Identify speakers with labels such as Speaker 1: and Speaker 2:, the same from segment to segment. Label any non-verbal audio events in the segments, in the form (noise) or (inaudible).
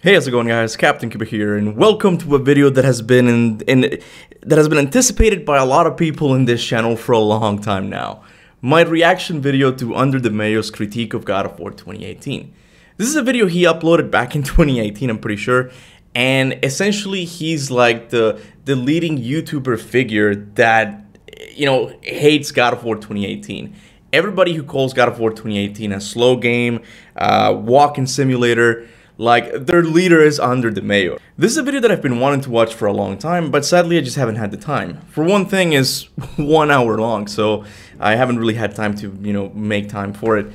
Speaker 1: Hey, how's it going guys? Kaptain Kuba here and welcome to a video that has been in, in that has been anticipated by a lot of people in this channel for a long time now. My reaction video to Under the Mayo's critique of God of War 2018. This is a video he uploaded back in (laughs) 2018, I'm pretty sure, and essentially he's like the the leading YouTuber figure that you know hates God of War 2018 everybody who calls God of War 2018 a slow game, uh, walking simulator, like, their leader is Under the Mayo. This is a video that I've been wanting to watch for a long time, but sadly I just haven't had the time. For one thing, is (laughs) one hour long, so I haven't really had time to, you know, make time for it.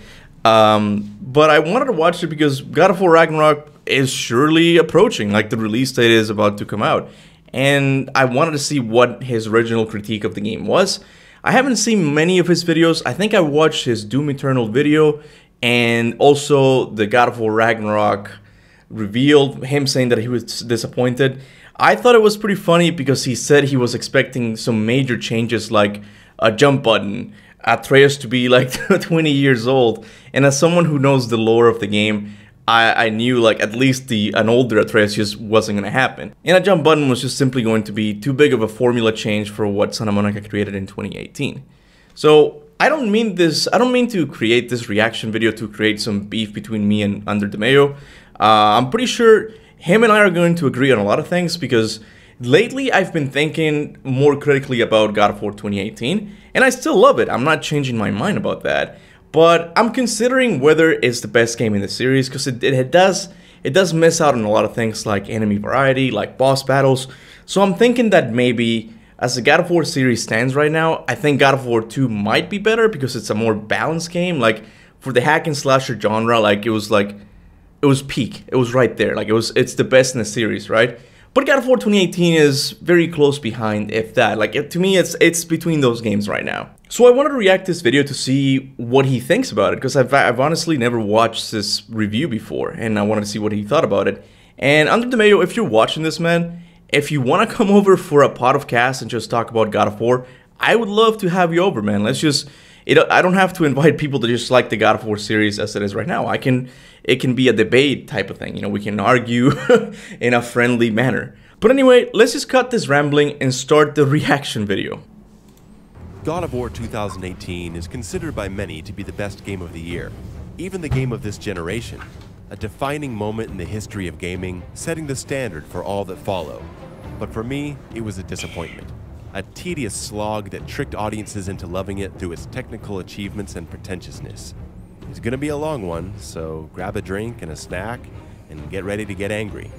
Speaker 1: Um, but I wanted to watch it because God of War Ragnarok is surely approaching, like the release date is about to come out. And I wanted to see what his original critique of the game was. I haven't seen many of his videos. I think I watched his Doom Eternal video and also the God of War Ragnarok revealed him saying that he was disappointed. I thought it was pretty funny because he said he was expecting some major changes like a jump button, Atreus to be like (laughs) 20 years old. And as someone who knows the lore of the game, I, I knew like at least the an older Atreus just wasn't gonna happen. And a jump button was just simply going to be too big of a formula change for what Santa Monica created in 2018. So I don't mean this I don't mean to create this reaction video to create some beef between me and Under the. Uh, I'm pretty sure him and I are going to agree on a lot of things because lately I've been thinking more critically about God of War 2018 and I still love it. I'm not changing my mind about that. But I'm considering whether it's the best game in the series because it, it, it does it does miss out on a lot of things like enemy variety, like boss battles. So I'm thinking that maybe as the God of War series stands right now, I think God of War 2 might be better because it's a more balanced game. Like for the hack and slasher genre, like it was like it was peak. It was right there. Like it was it's the best in the series, right? But God of War 2018 is very close behind, if that. Like it, to me, it's it's between those games right now. So I wanted to react this video to see what he thinks about it because I've, I've honestly never watched this review before, and I wanted to see what he thought about it. And Under the Mayo, if you're watching this, man, if you want to (laughs) come over for a pot of cast and just talk about God of War, I would love to have you over, man. Let's just it, I don't have to invite people to just like the God of War series as it is right now. I can it can be a debate type of thing. You know, we can argue (laughs) in a friendly manner. But anyway, let's just cut this rambling and start the (laughs) reaction video.
Speaker 2: God of War 2018 is considered by many to be the best game of the year, even the game of this generation, a defining moment in the history of gaming, setting the standard for all that follow. But for me, it was a disappointment a tedious slog that tricked audiences into loving it through its technical achievements and pretentiousness. It's gonna be a long one, so grab a drink and a snack and get ready to get angry.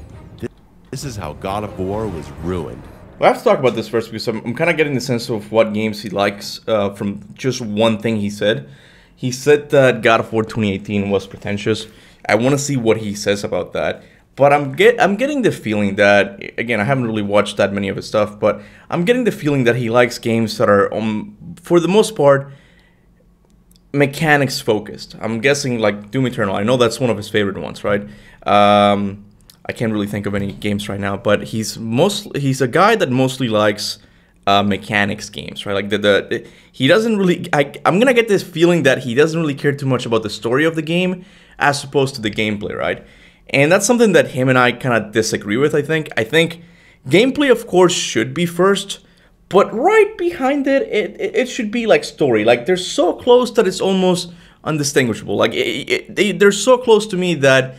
Speaker 2: This is how God of War was ruined.
Speaker 1: Well, I have to talk about this first because I'm, I'm kind of getting the sense of what games he likes uh, from just one thing he said. He said that God of War 2018 was pretentious. I want to see what he says about that. But I'm get I'm getting the feeling that again I haven't really watched that many of his stuff, but I'm getting the feeling that he likes games that are um for the most part mechanics focused. I'm guessing like Doom Eternal. I know that's one of his favorite ones, right? Um, I can't really think of any games right now, but he's most he's a guy that mostly likes uh, mechanics games, right? Like the, the he doesn't really. I, I'm gonna get this feeling that he doesn't really care too much about the story of the game as opposed to the gameplay, right? And that's something that him and I kind of disagree with, I think. I think gameplay, of course, should be first, but right behind it, it, it should be like story. Like they're so close that it's almost undistinguishable. Like it, it, they, they're so close to me that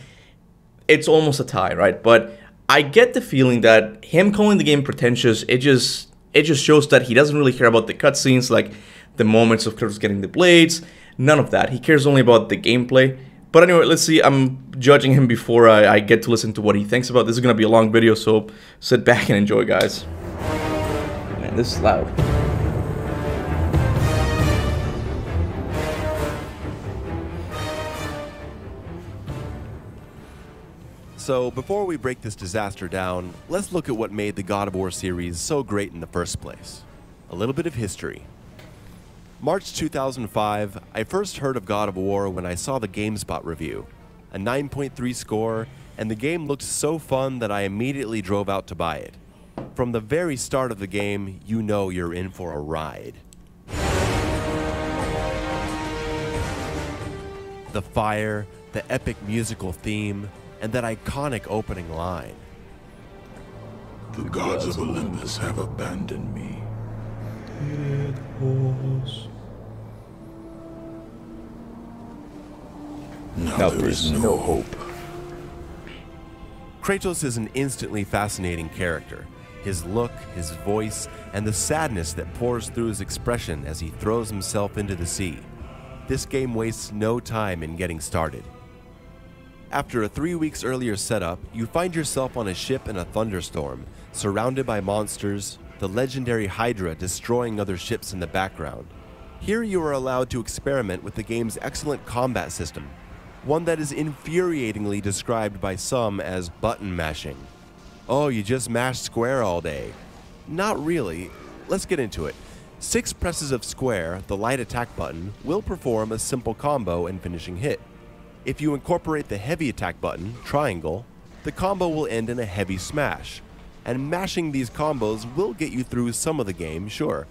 Speaker 1: it's almost a tie, right? But I get the feeling that him calling the game pretentious, it just it just shows that he doesn't really care about the cutscenes, like the moments of Kratos getting the blades, none of that. He cares only about the gameplay. But anyway, let's see. I'm judging him before I, I get to listen to what he thinks about. This is going to be a long video, so sit back and enjoy, guys. This is loud.
Speaker 2: So, before we break this disaster down, let's look at what made the God of War series so great in the first place. A little bit of history. March 2005, I first heard of God of War when I saw the GameSpot review. A 9.3 score, and the game looked so fun that I immediately drove out to buy it. From the very start of the game, you know you're in for a ride. The fire, the epic musical theme, and that iconic opening line.
Speaker 3: The gods of Olympus have abandoned me. Now,
Speaker 1: Now
Speaker 3: there is
Speaker 1: there's
Speaker 3: no hope.
Speaker 2: Kratos is an instantly fascinating character. His look, his voice, and the sadness that pours through his expression as he throws himself into the sea. This game wastes no time in getting started. After a three weeks earlier setup, you find yourself on a ship in a thunderstorm, surrounded by monsters, the legendary Hydra destroying other ships in the background. Here you are allowed to experiment with the game's excellent combat system, one that is infuriatingly described by some as button mashing. Oh, you just mashed square all day. Not really. Let's get into it. Six presses of square, the light attack button, will perform a simple combo and finishing hit. If you incorporate the heavy attack button, triangle, the combo will end in a heavy smash. And mashing these combos will get you through some of the game, sure.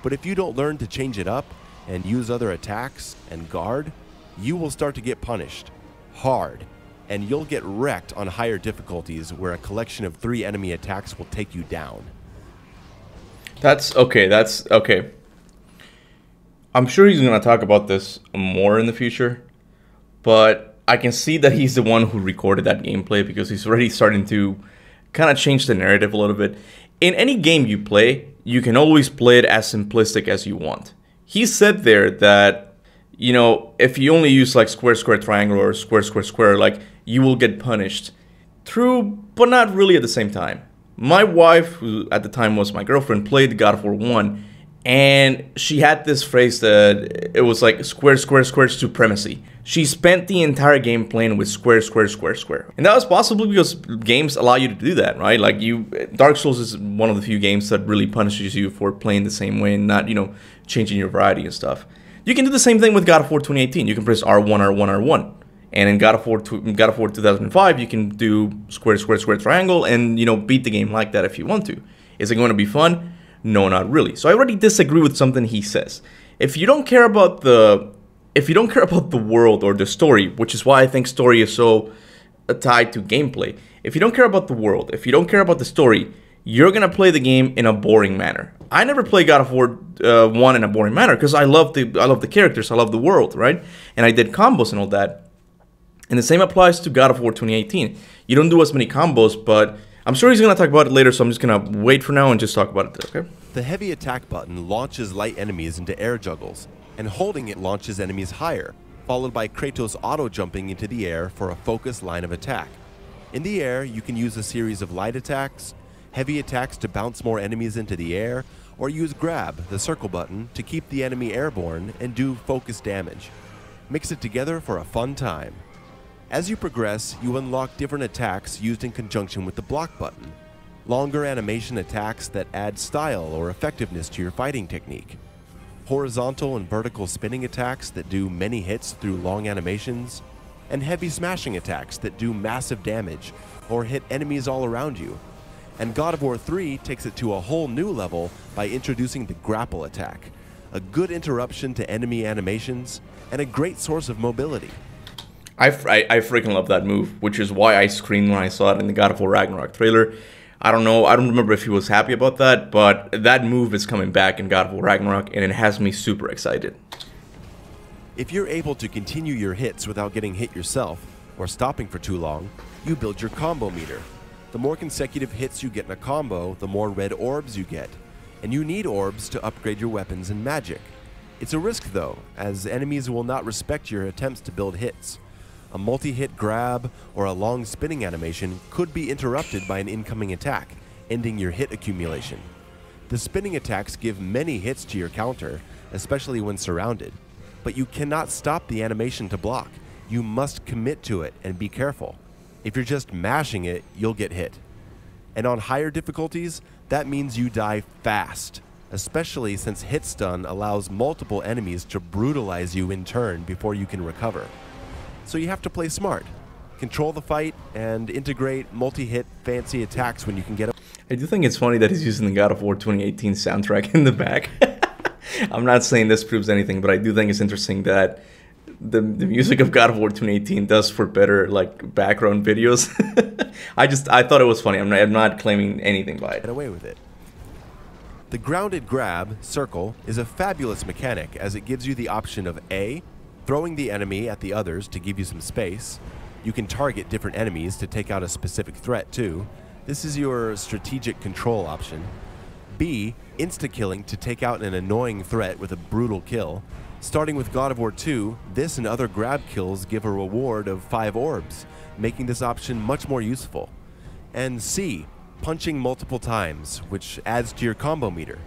Speaker 2: But if you don't learn to change it up and use other attacks and guard, you will start to get punished. Hard. And you'll get wrecked on higher difficulties where a collection of three enemy attacks will take you down.
Speaker 1: That's okay. That's okay. I'm sure he's going to talk about this more in the future, but I can see that he's the one who recorded that gameplay because he's already starting to kind of change the narrative a little bit. In any game you play, you can always play it as simplistic as you want. He said there that, you know, if you only use like square, square, triangle, or square, square, square, like you will get punished. True, but not really at the same time. My wife, who at the time was my girlfriend, played God of War 1, and she had this phrase that it was like square, square, square supremacy. She spent the entire game playing with square, square, square, square. And that was possibly because games allow you to do that, right? Like you Dark Souls is one of the few games that really punishes you for playing the same way and not, you know, changing your variety and stuff. You can do the same thing with God of War 2018. You can press R1, R1, R1. And in God of War, two, God of War 2005, you can do square, square, square, triangle, and you know beat the game like that if you want to. Is it going to be fun? No, not really. So I already disagree with something he says. If you don't care about the, if you don't care about the world or the story, which is why I think story is so uh, tied to gameplay. If you don't care about the world, if you don't care about the story, you're gonna play the game in a boring manner. I never play God of War uh, one in a boring manner because I love the I love the characters, I love the world, right? And I did combos and all that. And the same applies to God of War 2018. You don't do as many combos, but I'm sure he's going to talk about it later, so I'm just going to wait for now and just talk about it, okay?
Speaker 2: The heavy attack button launches light enemies into air juggles, and holding it launches enemies higher, followed by Kratos auto jumping into the air for a focused line of attack. In the air, you can use a series of light attacks, heavy attacks to bounce more enemies into the air, or use grab, the circle button, to keep the enemy airborne and do focused damage. Mix it together for a fun time. As you progress, you unlock different attacks used in conjunction with the block button. Longer animation attacks that add style or effectiveness to your fighting technique. Horizontal and vertical spinning attacks that do many hits through long animations. And heavy smashing attacks that do massive damage or hit enemies all around you. And God of War 3 takes it to a whole new level by introducing the grapple attack, a good interruption to enemy animations, and a great source of mobility.
Speaker 1: I, I, I freaking love that move, which is why I screamed when I saw it in the God of War Ragnarok trailer. I don't know, I don't remember if he was happy about that, but that move is coming back in God of War Ragnarok, and it has me super excited.
Speaker 2: If you're able to continue your hits without getting hit yourself, or stopping for too long, you build your combo meter. The more consecutive hits you get in a combo, the more red orbs you get. And you need orbs to upgrade your weapons and magic. It's a risk though, as enemies will not respect your attempts to build hits. A multi-hit grab or a long spinning animation could be interrupted by an incoming attack, ending your hit accumulation. The spinning attacks give many hits to your counter, especially when surrounded, but you cannot stop the animation to block. You must commit to it and be careful. If you're just mashing it, you'll get hit. And on higher difficulties, that means you die fast, especially since hit stun allows multiple enemies to brutalize you in turn before you can recover. So you have to play smart. Control the fight and integrate multi-hit fancy attacks when you can get them.
Speaker 1: I do think it's funny that he's using the God of War 2018 soundtrack (laughs) in the back. (laughs) I'm not saying this proves anything, but I do think it's interesting that the, the music of God of War 2018 does for better like background videos. (laughs) I just I thought it was funny. I'm not, I'm not claiming anything by it.
Speaker 2: Get away with it. The grounded grab, circle, is a fabulous mechanic as it gives you the option of A, throwing the enemy at the others to give you some space. You can target different enemies to take out a specific threat too. This is your strategic control option. B, insta-killing to take out an annoying threat with a brutal kill. Starting with God of War 2, this and other grab kills give a reward of 5 orbs, making this option much more useful. And C, punching multiple times, which adds to your combo meter.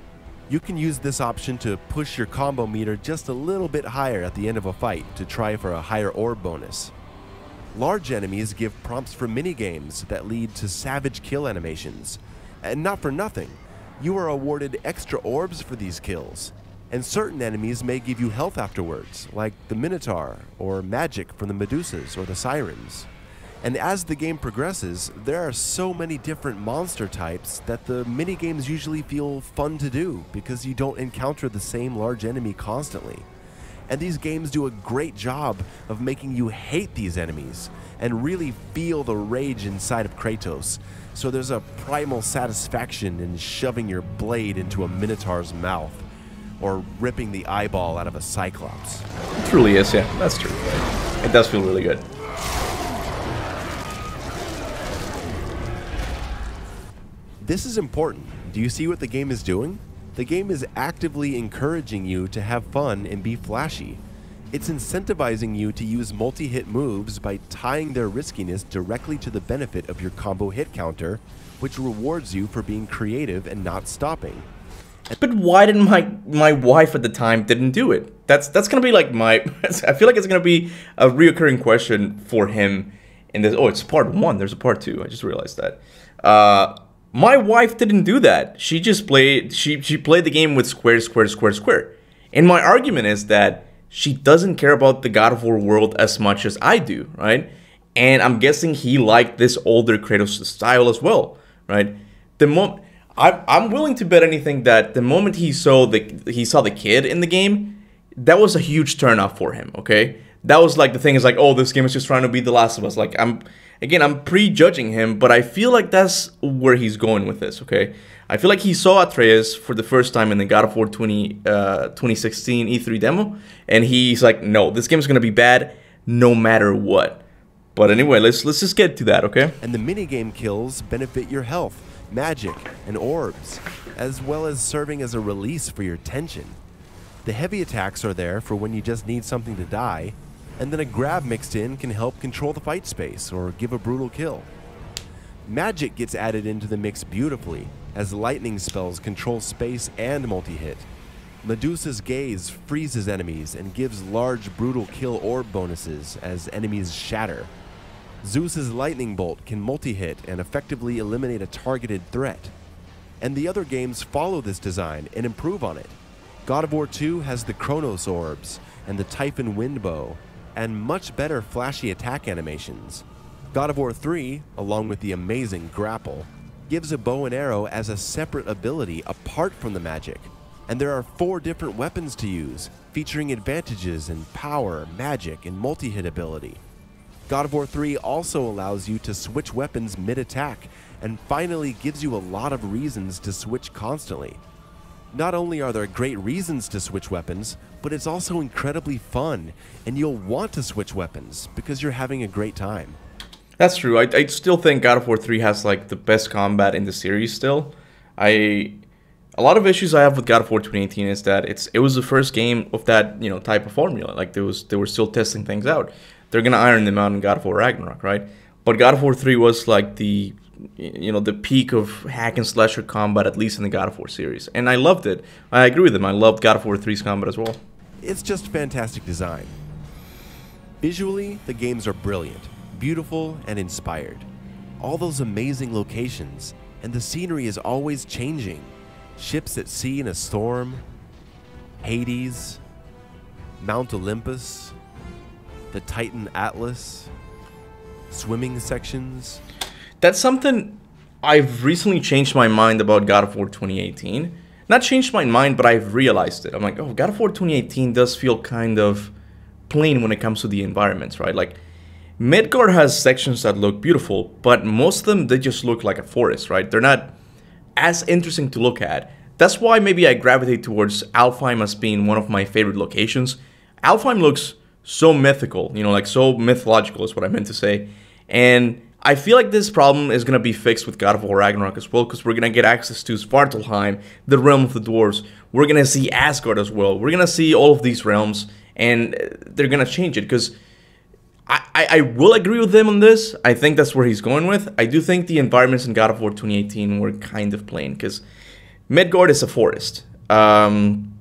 Speaker 2: You can use this option to push your combo meter just a little bit higher at the end of a fight to try for a higher orb bonus. Large enemies give prompts for minigames that lead to savage kill animations. And not for nothing, you are awarded extra orbs for these kills, and certain enemies may give you health afterwards, like the Minotaur, or magic from the Medusas or the Sirens. And as the game progresses, there are so many different monster types that the minigames usually feel fun to do because you don't encounter the same large enemy constantly. And these games do a great job of making you hate these enemies and really feel the rage inside of Kratos. So there's a primal satisfaction in shoving your blade into a Minotaur's mouth or ripping the eyeball out of a Cyclops.
Speaker 1: It truly is, yeah, that's true. It does feel really good.
Speaker 2: This is important. Do you see what the game is doing? The game is actively encouraging you to have fun and be flashy. It's incentivizing you to use multi hit moves by tying their riskiness directly to the benefit of your combo hit counter, which rewards you for being creative and not stopping.
Speaker 1: But why didn't my my wife at the time didn't do it? That's that's gonna be like my. (laughs) I feel like it's gonna be a reoccurring question for him in this. Oh, it's part one. There's a part two. I just realized that. Uh, my wife didn't do that. She just played. She she played the game with square, square, square, square. And my argument is that she doesn't care about the God of War world as much as I do, right? And I'm guessing he liked this older Kratos style as well, right? The mo- I, I'm willing to bet anything that the moment he saw the he saw the kid in the game, that was a huge turnoff for him. Okay, that was like the thing is like, oh, this game is just trying to be The Last of Us. Like I'm again, I'm prejudging him, but I feel like that's where he's going with this. Okay, I feel like he saw Atreus for the first time in the God of War 20, uh, 2016 E3 demo, and he's like, no, this game is gonna be bad no matter what. But anyway, let's let's just get to that, okay?
Speaker 2: And the minigame kills benefit your health, magic, and orbs, as well as serving as a release for your tension. The heavy attacks are there for when you just need something to die, and then a grab mixed in can help control the fight space or give a brutal kill. Magic gets added into the mix beautifully, as lightning spells control space and multi-hit. Medusa's gaze freezes enemies and gives large brutal kill orb bonuses as enemies shatter. Zeus's lightning bolt can multi-hit and effectively eliminate a targeted threat. And the other games follow this design and improve on it. God of War 2 has the Chronos orbs and the Typhon wind bow, and much better flashy attack animations. God of War 3, along with the amazing grapple, gives a bow and arrow as a separate ability apart from the magic. And there are four different weapons to use, featuring advantages in power, magic, and multi hit ability. God of War 3 also allows you to switch weapons mid attack, and finally gives you a lot of reasons to switch constantly. Not only are there great reasons to switch weapons, but it's also incredibly fun, and you'll want to switch weapons because you're having a great time.
Speaker 1: That's true. I, I still think God of War 3 has like the best combat in the series still. I a lot of issues I have with God of War 2018 is that it's it was the first game of that, you know, type of formula. Like there was they were still testing things out. They're going to iron them out in God of War Ragnarok, right? But God of War 3 was like the you know the peak of hack and slasher combat at least in the God of War series. And I loved it. I agree with them. I loved God of War 3's combat as well.
Speaker 2: It's just fantastic design. Visually, the games are brilliant, beautiful, and inspired. All those amazing locations, and the scenery is always changing. Ships at sea in a storm, Hades, Mount Olympus, the Titan Atlas, swimming sections.
Speaker 1: That's something I've recently changed my mind about God of War 2018 not changed my mind, but I've realized it. I'm like, oh, God of War 2018 does feel kind of plain when it comes to the environments, right? Like Midgard has sections that look beautiful, but most of them they just look like a forest, right? They're not as interesting to look at. That's why maybe I gravitate towards Alfheim as being one of my favorite locations. Alfheim looks so mythical, you know, like so mythological is what I meant to say. And I feel like this problem is going to be fixed with God of War Ragnarok as well, because we're going to get access to Svartalfheim, the realm of the dwarves. We're going to see Asgard as well. We're going to see all of these realms, and they're going to change it, because I, I, I, will agree with him on this. I think that's where he's going with. I do think the environments in God of War 2018 were kind of plain, because Midgard is a forest. Um,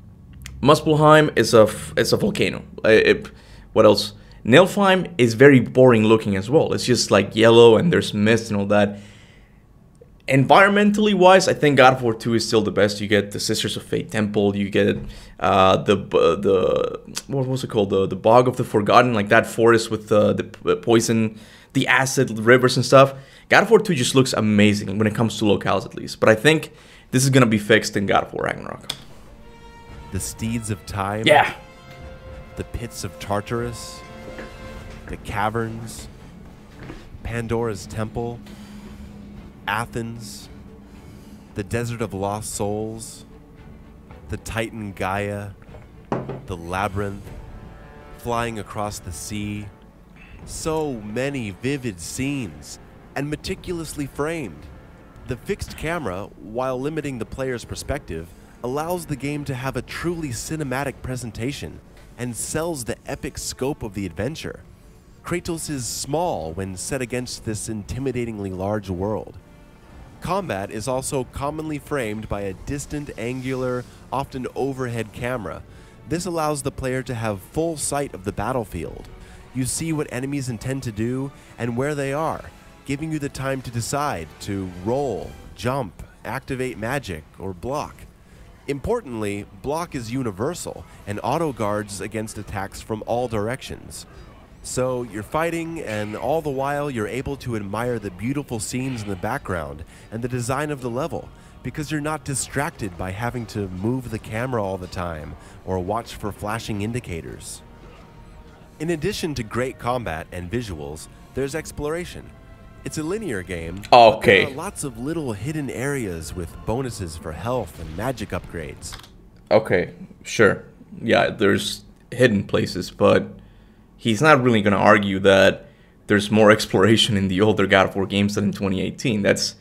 Speaker 1: Muspelheim is a, is a volcano. It, what else? Niflheim is very boring looking as well. It's just like yellow and there's mist and all that. Environmentally wise, I think God of War 2 is still the best. You get the Sisters of Fate Temple, you get uh, the the what was it called the the Bog of the Forgotten, like that forest with the the poison, the acid rivers and stuff. God of War 2 just looks amazing when it comes to locales at least. But I think this is gonna be fixed in God of War Ragnarok.
Speaker 2: The steeds of time.
Speaker 1: Yeah.
Speaker 2: The pits of Tartarus the caverns, Pandora's temple, Athens, the desert of lost souls, the Titan Gaia, the labyrinth, flying across the sea. So many vivid scenes and meticulously framed. The fixed camera, while limiting the player's perspective, allows the game to have a truly cinematic presentation and sells the epic scope of the adventure. Kratos is small when set against this intimidatingly large world. Combat is also commonly framed by a distant, angular, often overhead camera. This allows the player to have full sight of the battlefield. You see what enemies intend to do and where they are, giving you the time to decide to roll, jump, activate magic, or block. Importantly, block is universal and auto guards against attacks from all directions. So you're fighting, and all the while you're able to admire the beautiful scenes in the background and the design of the level because you're not distracted by having to move the camera all the time or watch for flashing indicators. In addition to great combat and visuals, there's exploration. It's a linear game.
Speaker 1: Okay.
Speaker 2: there are lots of little hidden areas with bonuses for health and magic upgrades.
Speaker 1: Okay, sure. Yeah, there's hidden places, but he's not really going to argue that there's more exploration in the older God of War games than in 2018. That's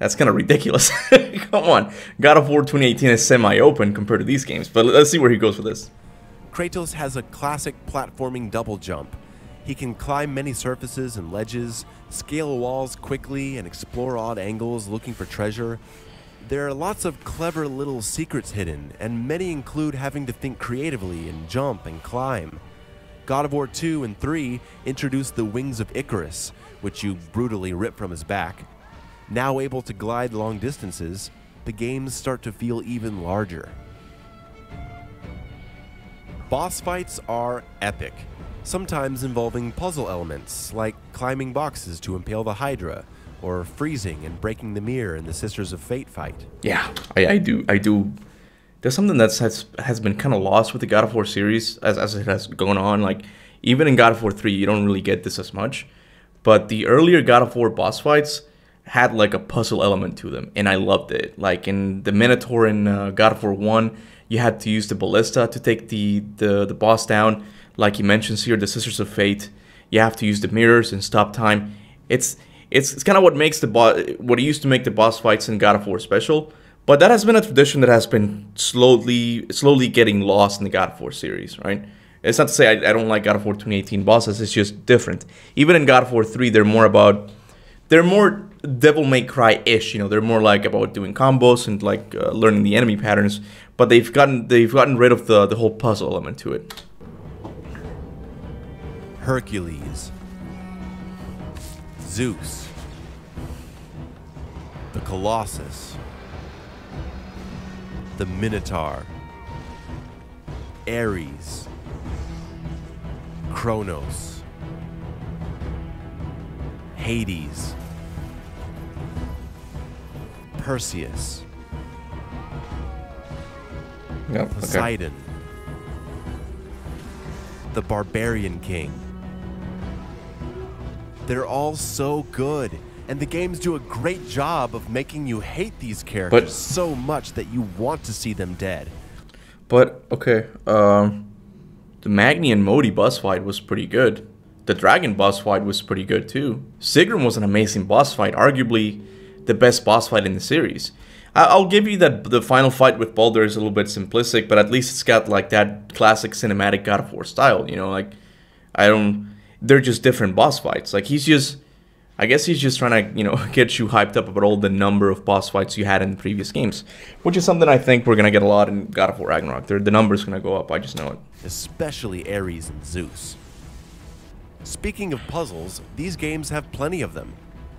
Speaker 1: that's kind of ridiculous. (laughs) Come on, God of War 2018 is semi-open compared to these games. But let's see where he goes with this.
Speaker 2: Kratos has a classic platforming double jump. He can climb many surfaces and ledges, scale walls quickly, and explore odd angles looking for treasure. There are lots of clever little secrets hidden, and many include having to think creatively and jump and climb. God of War 2 and 3 introduced the Wings of Icarus, which you brutally rip from his back. Now able to glide long distances, the games start to feel even larger. Boss fights are epic, sometimes involving puzzle elements like climbing boxes to impale the Hydra, or freezing and breaking the mirror in the Sisters of Fate fight.
Speaker 1: Yeah, I, I do I do there's something that has has been kind of lost with the God of War series as, as it has gone on. Like even in God of War 3, you don't really get this as much. But the earlier God of War boss fights had like a puzzle element to them, and I loved it. Like in the Minotaur in uh, God of War 1, you had to use the ballista to take the, the, the boss down. Like he mentions here, the Sisters of Fate, you have to use the mirrors and stop time. It's it's, it's kind of what makes the boss what used to make the boss fights in God of War special but that has been a tradition that has been slowly slowly getting lost in the God of War series, right? It's not to say I, I don't like God of War 2018 bosses, it's just different. Even in God of War 3, they're more about they're more Devil May Cry-ish, you know. They're more like about doing combos and like uh, learning the enemy patterns, but they've gotten they've gotten rid of the the whole puzzle element to it.
Speaker 2: Hercules, Zeus, the Colossus, the Minotaur, Ares, Kronos, Hades, Perseus,
Speaker 1: Yep,
Speaker 2: Poseidon, the Barbarian King. They're all so good, and the games do a great job of making you hate these characters
Speaker 1: But-
Speaker 2: so much that you want to see them dead.
Speaker 1: But okay, um, the Magni and Modi boss fight was pretty good. The Dragon boss fight was pretty good too. Sigrun was an amazing boss fight, arguably the best boss fight in the series. I- I'll give you that the final fight with Baldur is a little bit simplistic, but at least it's got like that classic cinematic God of War style. You know, like I don't. They're just different boss fights. Like he's just. I guess he's just trying to, you know, (laughs) get you hyped up about all the number of boss fights you had in previous games, which is something I think we're gonna get a lot in God of War Ragnarok. The number's gonna go up. I just know it.
Speaker 2: especially Ares and Zeus. Speaking of puzzles, these games have plenty of them.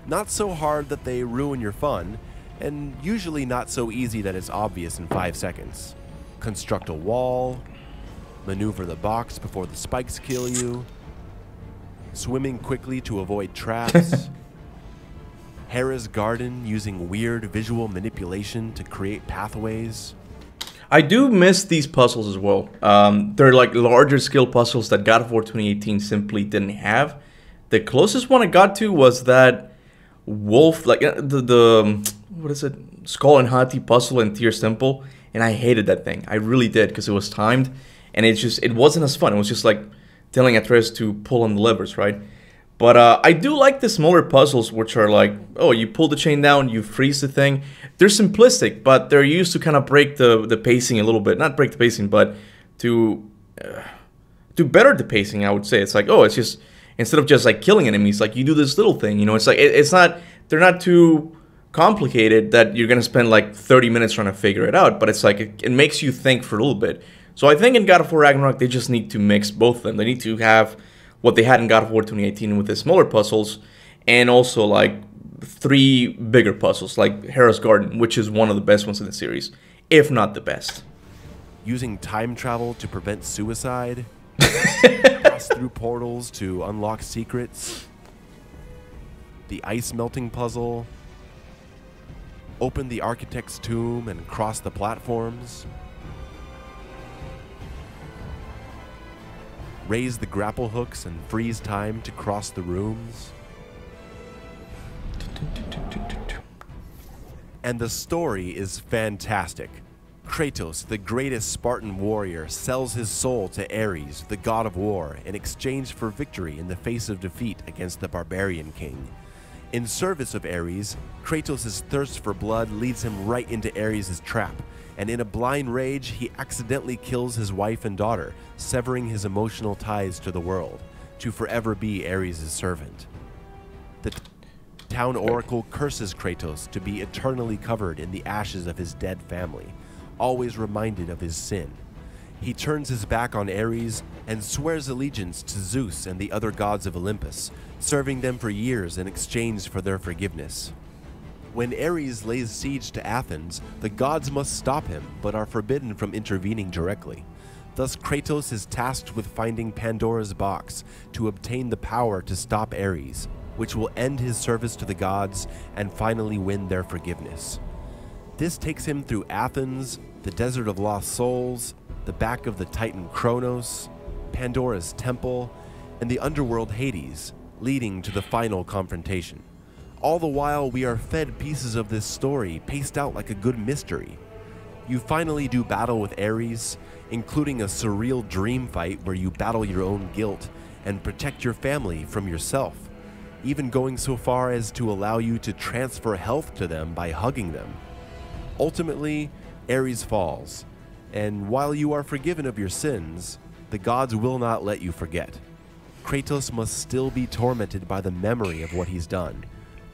Speaker 2: Not so hard that they ruin your fun, and usually not so easy that it's obvious in 5 seconds. Construct a wall, maneuver the box before the spikes kill you, swimming quickly to avoid traps, (laughs) Hera's garden using weird visual manipulation to create pathways.
Speaker 1: I do miss these puzzles as well. Um, they're like larger scale puzzles that God of War 2018 simply didn't have. The closest one I got to was that wolf, like uh, the the um, what is it, Sköll and Hati puzzle in Tyr's Temple, and I hated that thing. I really did because it was timed, and it just it wasn't as fun. It was just like telling Atreus to pull on the levers, right? But uh, I do like the smaller puzzles, which are like, oh, you pull the chain down, you freeze the thing. They're simplistic, but they're used to kind of break the the pacing a little bit. Not break the pacing, but to uh, to better the pacing. I would say it's like, oh, it's just instead of just like killing enemies, like you do this little thing. You know, it's like it, it's not they're not too complicated that you're gonna spend like 30 minutes trying to figure it out. But it's like it, it makes you think for a little bit. So I think in God of War Ragnarok they just need to mix both of them. They need to have what they had in God of War 2018 with the smaller puzzles, and also like three bigger puzzles like Hera's Garden, which is one of the best ones in the series, if not the best.
Speaker 2: using time travel to prevent suicide, (laughs) pass through portals to unlock secrets, the ice melting puzzle, open the architect's tomb and cross the platforms, raise the grapple hooks and freeze time to cross the rooms. And the story is fantastic. Kratos, the greatest Spartan warrior, sells his soul to Ares, the god of war, in exchange for victory in the face of defeat against the barbarian king. In service of Ares, Kratos' thirst for blood leads him right into Ares' trap, and in a blind rage, he accidentally kills his wife and daughter, severing his emotional ties to the world, to forever be Ares' servant. The town oracle curses Kratos to be eternally covered in the ashes of his dead family, always reminded of his sin. He turns his back on Ares and swears allegiance to Zeus and the other gods of Olympus, serving them for years in exchange for their forgiveness. When Ares lays siege to Athens, the gods must stop him, but are forbidden from intervening directly. Thus, Kratos is tasked with finding Pandora's box to obtain the power to stop Ares, which will end his service to the gods and finally win their forgiveness. This takes him through Athens, the Desert of Lost Souls, the back of the Titan Kronos, Pandora's Temple, and the underworld Hades, leading to the final confrontation. All the while, we are fed pieces of this story paced out like a good mystery. You finally do battle with Ares, including a surreal dream fight where you battle your own guilt and protect your family from yourself, even going so far as to allow you to transfer health to them by hugging them. Ultimately, Ares falls, and while you are forgiven of your sins, the gods will not let you forget. Kratos must still be tormented by the memory of what he's done,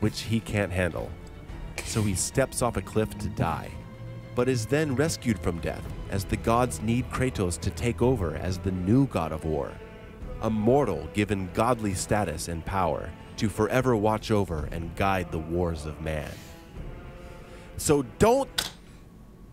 Speaker 2: which he can't handle. So he steps off a cliff to die, but is then rescued from death as the gods need Kratos to take over as the new god of war. A mortal given godly status and power to forever watch over and guide the wars of man. So don't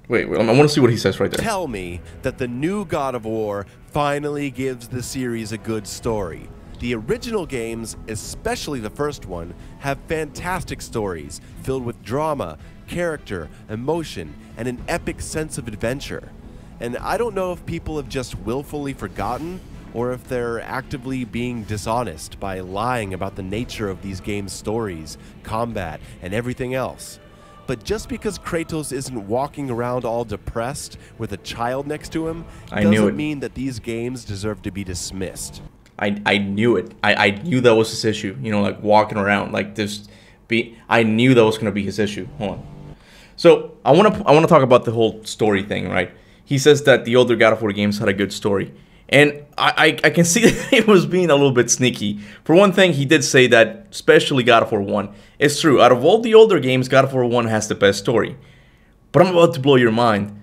Speaker 1: Wait, wait I want to see what he says right there.
Speaker 2: tell me that the new God of War finally gives the series a good story. The original games, especially the first one, have fantastic stories filled with drama, character, emotion, and an epic sense of adventure. And I don't know if people have just willfully forgotten or if they're actively being dishonest by lying about the nature of these games' stories, combat, and everything else. But just because Kratos isn't walking around all depressed with a child next to him
Speaker 1: I
Speaker 2: doesn't mean that these games deserve to be dismissed.
Speaker 1: I, I knew it. I, I knew that was his issue. You know, like walking around like this. Be I knew that was gonna be his issue. Hold on. So I want to I want to talk about the whole story thing, right? He says that the older God of War games had a good story, and I I, I can see (laughs) that he was being a little bit sneaky. For one thing, he did say that, especially God of War One, it's true. Out of all the older games, God of War One has the best story. But I'm about to blow your mind.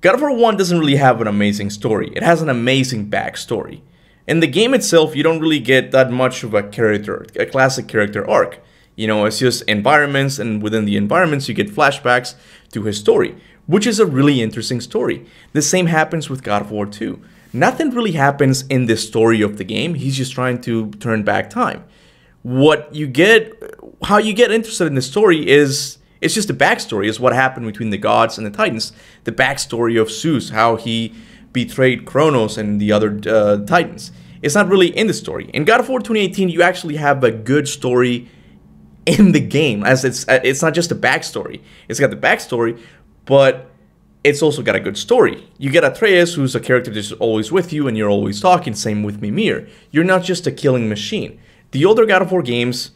Speaker 1: God of War 1 doesn't really have an amazing story. It has an amazing backstory. In the game itself, you don't really get that much of a character, a classic character arc. You know, it's just environments, and within the environments, you get flashbacks to his story, which is a really interesting story. The same happens with God of War 2. Nothing really happens in the story of the game, he's just trying to turn back time. What you get, how you get interested in the story is it's just the backstory, is what happened between the gods and the titans. The backstory of Zeus, how he betrayed Kronos and the other uh, titans. It's not really in the story. In God of War 2018, you actually have a good story in the game, as it's uh, it's not just a backstory. It's got the backstory, but it's also got a good story. You get Atreus, who's a character that's always with you and you're always talking. Same with Mimir. You're not just a killing machine. The older God of War games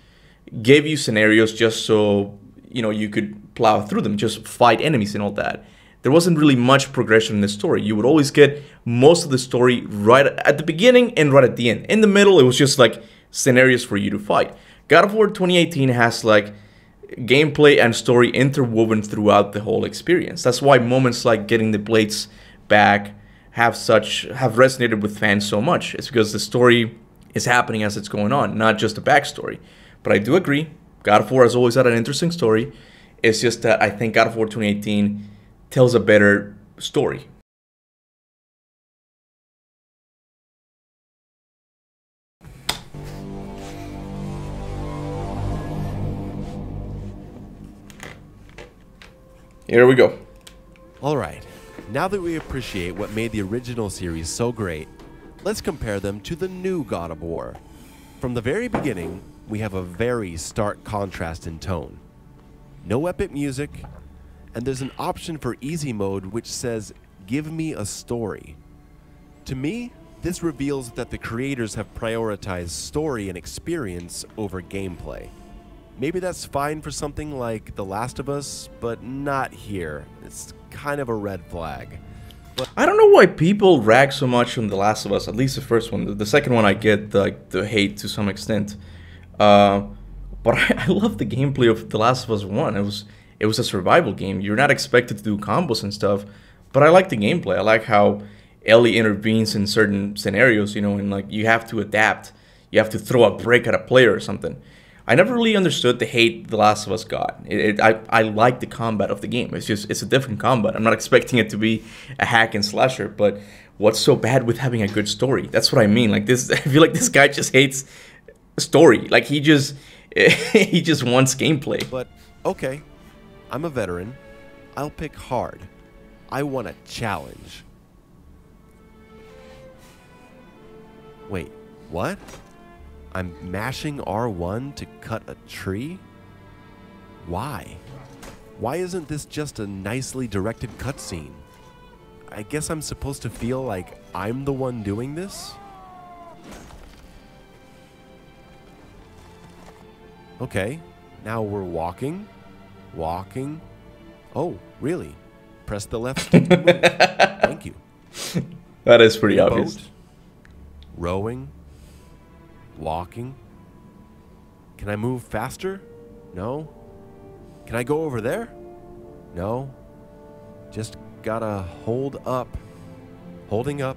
Speaker 1: gave you scenarios just so you know you could plow through them, just fight enemies and all that. There wasn't really much progression in the story. You would always get most of the story right at the beginning and right at the end. In the middle, it was just like scenarios for you to fight. God of War 2018 has like gameplay and story interwoven throughout the whole experience. That's why moments like getting the blades back have such have resonated with fans so much. It's because the story is happening as it's going on, not just a backstory. But I do agree, God of War has always had an interesting story. It's just that I think God of War 2018 tells a better story. Here we go.
Speaker 2: Alright, now that we appreciate what made the original series so great, let's compare them to the new God of War. From the very beginning, we have a very stark contrast in tone. No epic music, and there's an option for easy mode which says, Give me a story. To me, this reveals that the creators have prioritized story and experience over gameplay. Maybe that's fine for something like The Last of Us, but not here. It's kind of a red flag.
Speaker 1: I don't know why people rag so much on The Last of Us. At least the first one. The- The second one, I get like the hate to some extent. Uh, but I, (laughs) I love the gameplay of The Last of Us One. It was it was a survival game. You're not expected to do combos and stuff, but I like the gameplay. I like how Ellie intervenes in certain scenarios. You know, and like you have to adapt. You have to throw a brick at a player or something. I never really understood the hate The Last of Us got. It, it, I, I like the combat of the game. It's just it's a different combat. I'm not expecting it to be a hack and slasher, but what's so bad with having a good story? That's what I mean. Like this, (laughs) I feel like this guy just hates story. Like he just (laughs) he just wants gameplay.
Speaker 2: But okay, I'm a veteran. I'll pick hard. I want a challenge. Wait, what? I'm mashing R1 to cut a tree? Why? Why isn't this just a nicely directed cutscene? I guess I'm supposed to feel like I'm the one doing this? Okay, now we're walking, walking. Oh, really? Press the left stick (laughs) to move. Thank you.
Speaker 1: That is pretty obvious.
Speaker 2: Rowing, walking. Can I move faster? No. Can I go over there? No. Just gotta hold up. Holding up.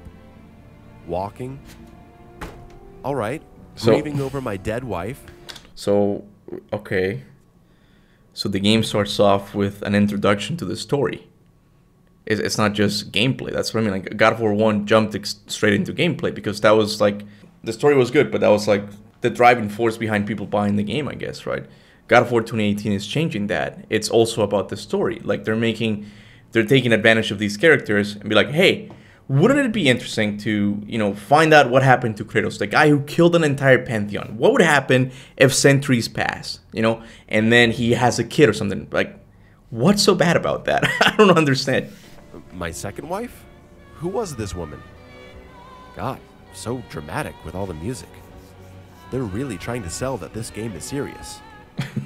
Speaker 2: Walking. All right.
Speaker 1: So-
Speaker 2: Grieving over my dead wife.
Speaker 1: So okay. So the game starts off with an introduction to the story. It's, it's not just gameplay. That's what I mean. Like God of War One jumped straight into gameplay because that was like the story was good, but that was like the driving force behind people buying the game, I guess, right? God of War 2018 is changing that. It's also about the story. Like they're making, they're taking advantage of these characters and be like, hey, wouldn't it be interesting to, you know, find out what happened to Kratos, the guy who killed an entire pantheon? What would happen if centuries pass, you know, and then he has a kid or something? Like, what's so bad about that? (laughs) I don't understand.
Speaker 2: My second wife? Who was this woman? God, so dramatic with all the music. They're really trying to sell that this game is serious.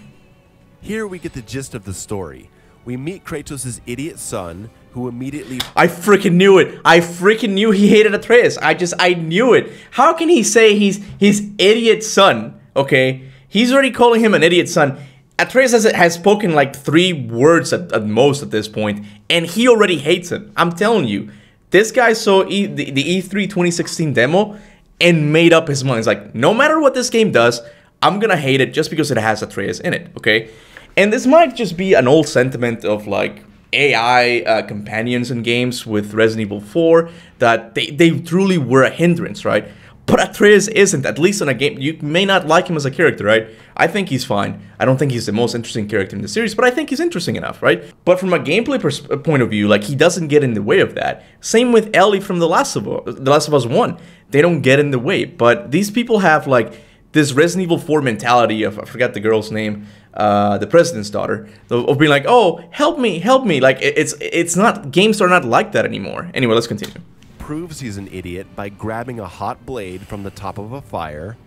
Speaker 2: (laughs) Here we get the gist of the story. We meet Kratos' idiot son, who immediately
Speaker 1: I freaking knew it. I freaking knew he hated Atreus. I just I knew it. How can he say he's his idiot son? Okay, he's already calling him an idiot son. Atreus has, has spoken like three words at, at most at this point, and he already hates him. I'm telling you, this guy saw e, the, the E3 2016 demo and made up his mind. He's like, no matter what this game does, I'm gonna hate it just because it has Atreus in it. Okay, and this might just be an old sentiment of like AI uh, companions in games with Resident Evil 4 that they, they truly were a hindrance, right? But Atreus isn't, at least in a game. You may not like him as a character, right? I think he's fine. I don't think he's the most interesting character in the series, but I think he's interesting enough, right? But from a gameplay uh, point of view, like he doesn't get in the way of that. Same with Ellie from The Last of Us, The Last of Us 1. They don't get in the way. But these people have like this Resident Evil 4 mentality of I forgot the girl's name, uh, the president's daughter, of being like, "Oh, help me, help me!" Like it's it's not games are not like that anymore. Anyway, let's continue
Speaker 2: proves he's an idiot by grabbing a hot blade from the top of a fire.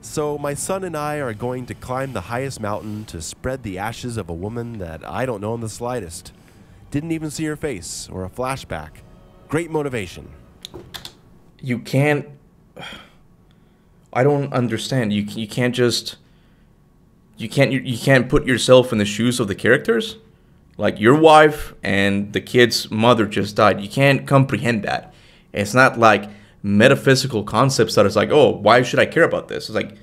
Speaker 2: So, my son and I are going to climb the highest mountain to spread the ashes of a woman that I don't know in the slightest. Didn't even see her face or a flashback. Great motivation.
Speaker 1: You can't. (sighs) I don't understand. You you can't just. You can't you, you can't put yourself in the shoes of the characters. Like your wife and the kid's mother just died. You can't comprehend that. It's not like metaphysical concepts that it's like, oh, why should I care about this? It's like,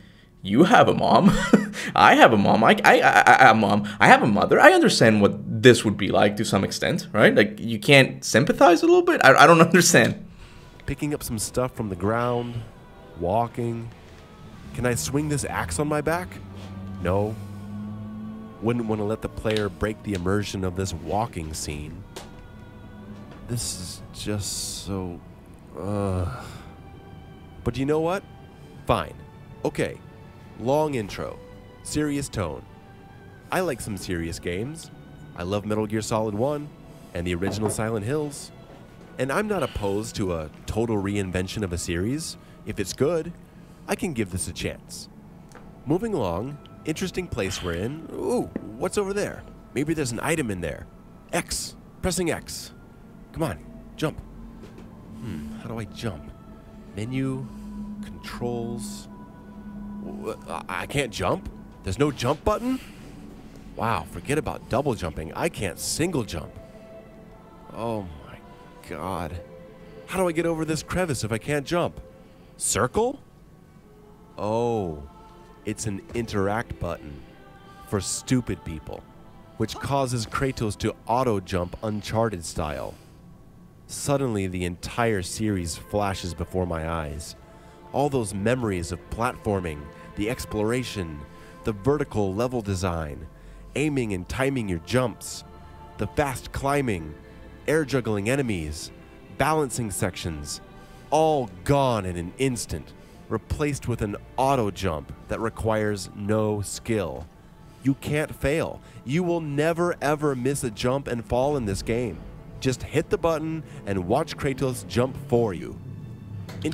Speaker 1: you have a mom. (laughs) I have a mom. I, I, I, I, mom. I have a mother. I understand what this would be like to some extent, right? Like, you can't sympathize a little bit? I, I don't (laughs) understand.
Speaker 2: Picking up some stuff from the ground, walking. Can I swing this axe on my back? No, wouldn't want to let the player break the immersion of this walking scene. This is just so. Uh. But you know what? Fine. Okay. Long intro. Serious tone. I like some serious games. I love Metal Gear Solid 1 and the original Silent Hills. And I'm not opposed to a total reinvention of a series. If it's good, I can give this a chance. Moving along, Interesting place we're in. Ooh, what's over there? Maybe there's an item in there. X. Pressing X. Come on, jump. Hmm, how do I jump? Menu, controls. I can't jump? There's no jump button? Wow, forget about double jumping. I can't single jump. Oh my god. How do I get over this crevice if I can't jump? Circle? Oh. It's an interact button for stupid people, which causes Kratos to auto jump Uncharted style. Suddenly, the entire series flashes before my eyes. All those memories of platforming, the exploration, the vertical level design, aiming and timing your jumps, the fast climbing, air juggling enemies, balancing sections, all gone in an instant replaced with an auto jump that requires no skill. You can't fail. You will never ever miss a jump and fall in this game. Just hit the button and watch Kratos jump for you.
Speaker 1: In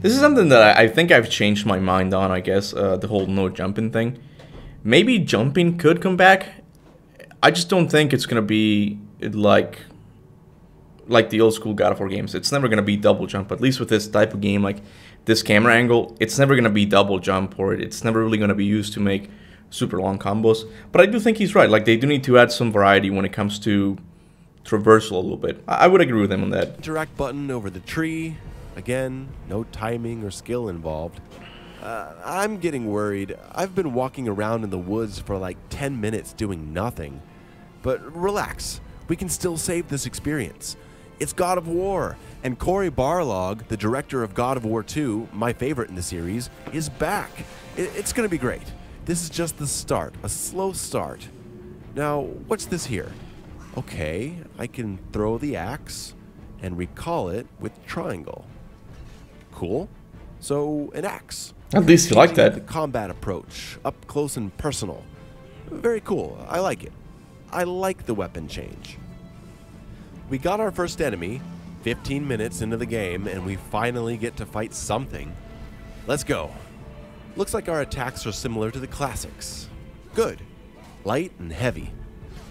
Speaker 1: this is something that I, think I've changed my mind on, I guess, uh, the whole no jumping thing. Maybe jumping could come back. I just don't think it's going to be like like the old school God of War games. It's never going to be double jump, at least with this type of game. Like this camera angle, it's never going to be double jump or it's never really going to be used to make super long combos. But I do think he's right. Like they do need to add some variety when it comes to traversal a little bit. I, I would agree with him on that.
Speaker 2: Interact button over the tree. Again, no timing or skill involved. Uh, I'm getting worried. I've been walking around in the woods for like 10 minutes doing nothing. But relax, we can still save this experience. It's God of War. And Cory Barlog, the director of God of War 2, my favorite in the series, is back. It's going to be great. This is just the start, a slow start. Now, what's this here? Okay, I can throw the axe. and recall it with triangle. Cool. So, an axe.
Speaker 1: At least you like that.
Speaker 2: The combat approach, up close and personal. Very cool. I like it. I like the weapon change. We got our first enemy, 15 minutes into the game, and we finally get to fight something. Let's go. Looks like our attacks are similar to the classics. Good. Light and heavy.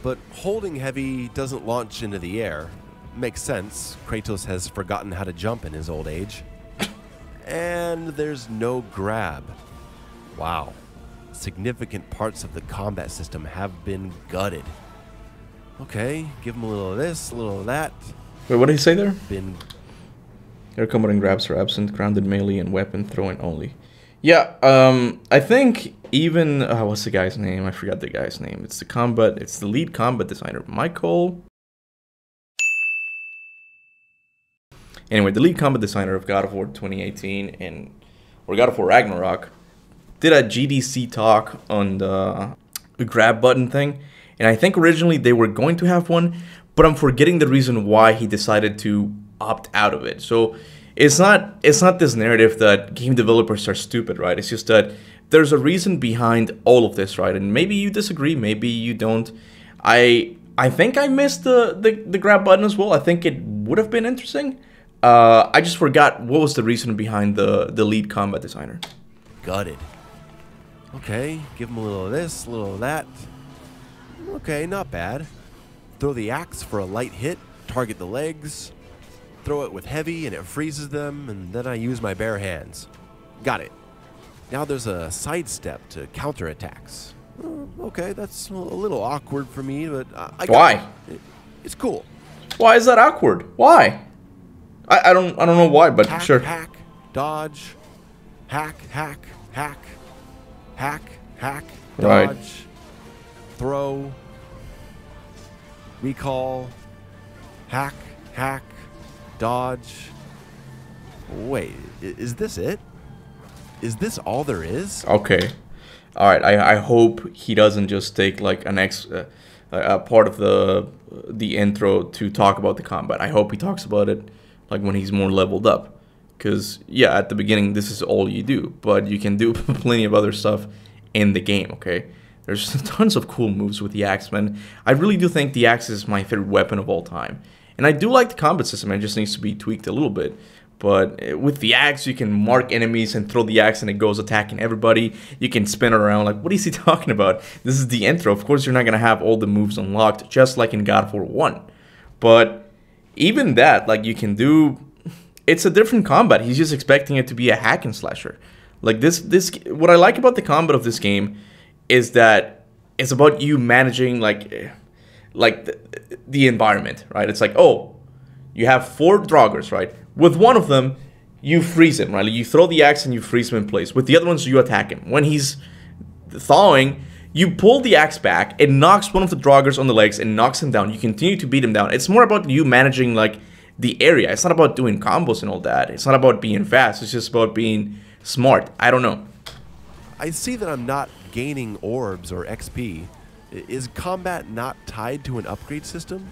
Speaker 2: But holding heavy doesn't launch into the air. Makes sense. Kratos has forgotten how to jump in his old age. (coughs) And there's no grab. Wow. Significant parts of the combat system have been gutted. Okay, give him a little of this, a little of that.
Speaker 1: Wait, what did he say there?
Speaker 2: Been
Speaker 1: Air combating grabs are absent, grounded melee and weapon throwing only. Yeah, um, I think even uh, what's the guy's name? I forgot the guy's name. It's the combat. It's the lead combat designer, Michael. Anyway, the lead combat designer of God of War 2018 and or God of War Ragnarok did a GDC talk on the grab button thing, and I think originally they were going to have one, but I'm forgetting the reason why he decided to opt out of it. So it's not it's not this narrative that game developers are stupid, right? It's just that there's a reason behind all of this, right? And maybe you disagree, maybe you don't. I I think I missed the the, the grab button as well. I think it would have been interesting. Uh, I just forgot what was the reason behind the the lead combat designer.
Speaker 2: gutted. Okay, give him a little of this, a little of that. Okay, not bad. Throw the axe for a light hit, target the legs, throw it with heavy and it freezes them, and then I use my bare hands. Got it. Now there's a sidestep to counter attacks. Uh, okay, that's a little awkward for me, but I I
Speaker 1: Why?
Speaker 2: it. It's cool.
Speaker 1: Why is that awkward? Why? I, I don't I don't know why, but
Speaker 2: hack,
Speaker 1: sure.
Speaker 2: hack, dodge, hack, hack, hack, hack, hack,
Speaker 1: Right.
Speaker 2: dodge, throw, recall, hack, hack, dodge. Wait, is this it? Is this all there is?
Speaker 1: Okay. All right. I, I hope he doesn't just take like an ex uh, a part of the the intro to talk about the combat. I hope he talks about it like when he's more leveled up. Cause yeah, at the beginning this is all you do, but you can do (laughs) plenty of other stuff in the game. Okay. There's (laughs) tons of cool moves with the axe, man. I really do think the axe is my favorite weapon of all time, and I do like the combat system. It just needs to be tweaked a little bit. But uh, with the axe, you can mark enemies and throw the axe, and it goes attacking everybody. You can spin it around. Like, what is he (laughs) talking about? This is the intro. Of course, you're not gonna have all the moves unlocked, just like in God of War One. But even that, like, you can do. It's a different combat. He's just expecting it to be a hack and slasher. Like this, this. What I like about the combat of this game is that it's about you managing like, like the, the environment, right? It's like, oh, you have four Draugrs, right? With one of them, you freeze him, right? You throw the axe and you freeze him in place. With the other ones, you attack him. When he's thawing, you pull the axe back, it knocks one of the Draugrs on the legs and knocks him down. You continue to beat him down. It's more about you managing like the area. It's not about doing combos and all that. It's not about being fast. It's just about being smart. I don't know.
Speaker 2: I see that I'm not gaining orbs or XP. Is combat not tied to an upgrade system?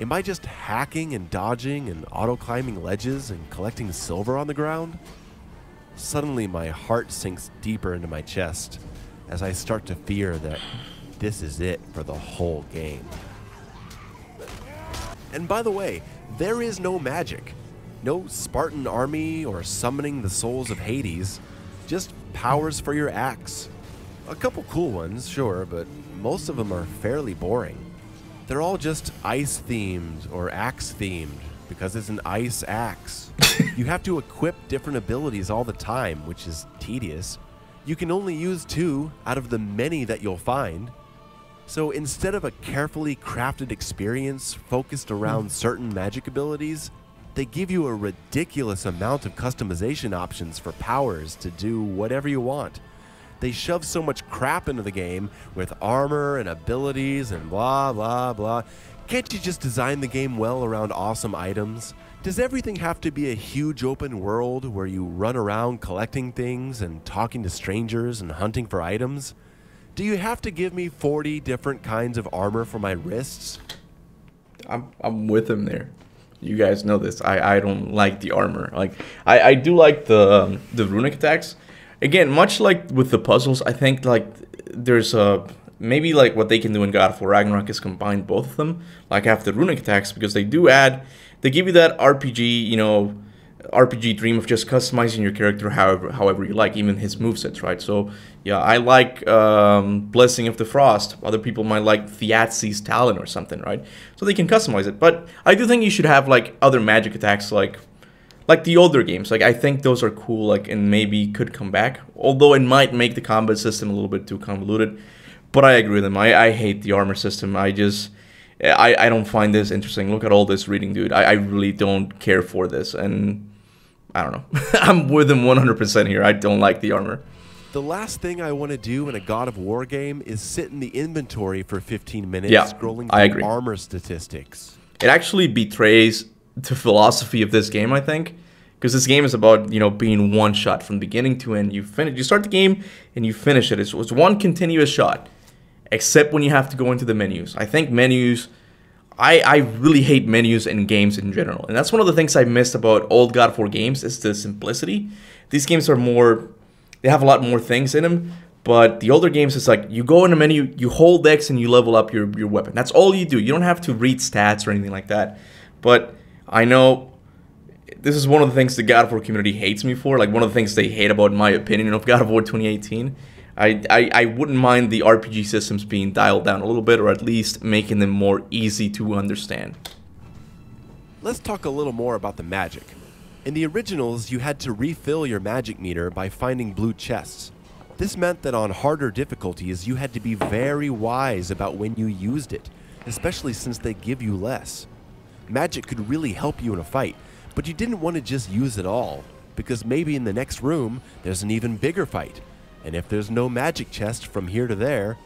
Speaker 2: Am I just hacking and dodging and auto climbing ledges and collecting silver on the ground? Suddenly, my heart sinks deeper into my chest as I start to fear that this is it for the whole game. And by the way, there is no magic. No Spartan army or summoning the souls of Hades. Just powers for your axe. A couple cool ones, sure, but most of them are fairly boring. They're all just ice themed or axe themed because it's an ice axe. (laughs) you have to equip different abilities all the time, which is tedious. You can only use two out of the many that you'll find. So instead of a carefully crafted experience focused around hmm. certain magic abilities, they give you a ridiculous amount of customization options for powers to do whatever you want. They shove so much crap into the game with armor and abilities and blah blah blah. Can't you just design the game well around awesome items? Does everything have to be a huge open world where you run around collecting things and talking to strangers and hunting for items? Do you have to give me 40 different kinds of armor for my wrists?
Speaker 1: I'm I'm with him there. You guys know this. I, I don't like the armor. Like I, I do like the um, the runic attacks. Again, much like with the puzzles, I think like there's a maybe like what they can do in God of War Ragnarok is combine both of them. Like the runic attacks because they do add they give you that RPG, you know, RPG dream of just customizing your character however however you like, even his movesets, right? So yeah, I like um, Blessing of the Frost. Other people might like Thiazi's Talon or something, right? So they can customize it. But I do think you should have like other magic attacks like like the older games. Like I think those are cool, like and maybe could come back. Although it might make the combat system a little bit too convoluted. But I agree with him. I, I hate the armor system. I just I, I don't find this interesting. Look at all this reading, dude. I, I really don't care for this and I don't know. (laughs) I'm with him 100% here. I don't like the armor.
Speaker 2: The last thing I want to do in a God of War game is sit in the inventory for 15 minutes
Speaker 1: yeah,
Speaker 2: scrolling
Speaker 1: I agree.
Speaker 2: armor statistics.
Speaker 1: It actually betrays the philosophy of this game, I think. Because this game is about, you know, being one shot from beginning to end. You finish you start the game and you finish it. It's, it's one continuous shot. Except when you have to go into the menus. I think menus I, I really hate menus in games in general. And that's one of the things I missed about old God of War games is the simplicity. These games are more, they have a lot more things in them. But the older games, it's like you go in a menu, you hold X and you level up your, your weapon. That's all you do. You don't have to read stats or anything like that. But I know this is one of the things the God of War community hates me for. Like one of the things they hate about my opinion of God of War 2018 I, I, I wouldn't mind the RPG systems being dialed down a little bit or at least making them more easy to understand.
Speaker 2: Let's talk a little more about the magic. In the originals, you had to refill your magic meter by finding blue chests. This meant that on harder difficulties, you had to be very wise about when you used it, especially since they give you less. Magic could really help you in a fight, but you didn't want to just use it all, because maybe in the next room, there's an even bigger fight, and if there's no magic chest from here to there,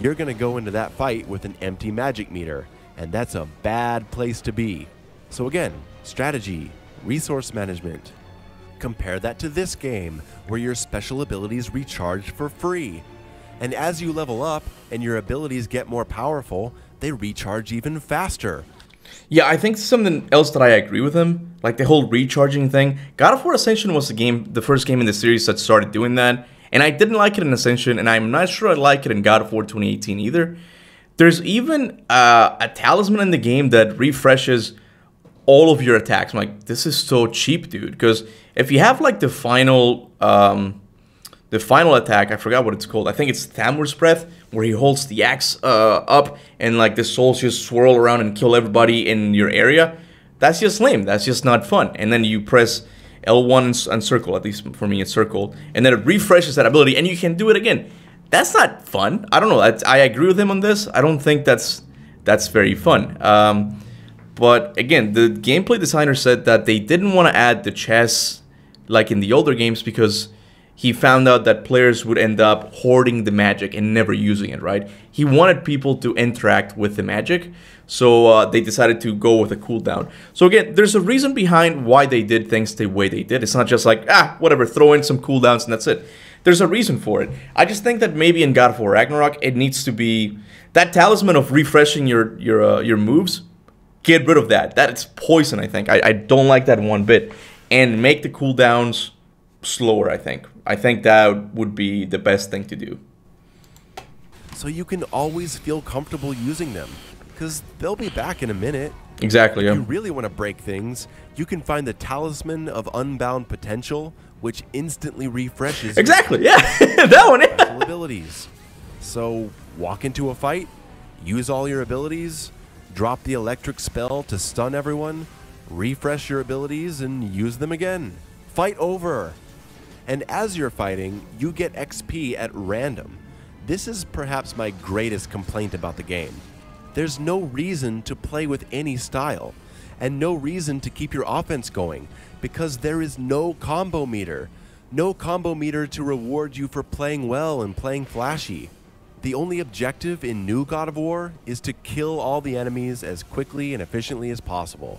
Speaker 2: you're going to go into that fight with an empty magic meter, and that's a bad place to be. So again, strategy, resource management. Compare that to this game, where your special abilities recharge for free. And as you level up and your abilities get more powerful, they recharge even faster.
Speaker 1: Yeah, I think something else that I agree with him, like the whole recharging thing. God of War Ascension was the game, the first game in the series that started doing that, and I didn't like it in Ascension, and I'm not sure I like it in God of War 2018 either. There's even uh, a talisman in the game that refreshes all of your attacks. I'm like, this is so cheap, dude. Because if you have like the final, um, the final attack, I forgot what it's called. I think it's Thamur's Breath, where he holds the axe uh, up and like the souls just swirl around and kill everybody in your area. That's just lame. That's just not fun. And then you press L1 and circle, at least for me it's circle, and then it refreshes that ability and you can do it again. That's not fun. I don't know. I, I agree with him on this. I don't think that's that's very fun. Um, but again, the gameplay designer said that they didn't want to add the chess like in the older games because he found out that players would end up hoarding the magic and never using it, right? He wanted people to interact with the magic, so uh, they decided to go with a cooldown. So again, there's a reason behind why they did things the way they did. It's not just like, ah, whatever, throw in some cooldowns and that's it. There's a reason for it. I just think that maybe in God of War Ragnarok, it needs to be that talisman of refreshing your your uh, your moves. Get rid of that. That's poison, I think. I, I don't like that one bit. And make the cooldowns slower, I think. I think that would be the best thing to do.
Speaker 2: So you can always feel comfortable using them, because they'll be back in a minute.
Speaker 1: Exactly.
Speaker 2: If
Speaker 1: yeah.
Speaker 2: you really want to break things, you can find the Talisman of Unbound Potential, which instantly refreshes.
Speaker 1: Exactly. Yeah, (laughs) (laughs) that one.
Speaker 2: Special abilities. So walk into a fight, use all your abilities, drop the electric spell to stun everyone, refresh your abilities, and use them again. Fight over. And as you're fighting, you get XP at random. This is perhaps my greatest complaint about the game. There's no reason to play with any style, and no reason to keep your offense going, because there is no combo meter. No combo meter to reward you for playing well and playing flashy. The only objective in New God of War is to kill all the enemies as quickly and efficiently as possible.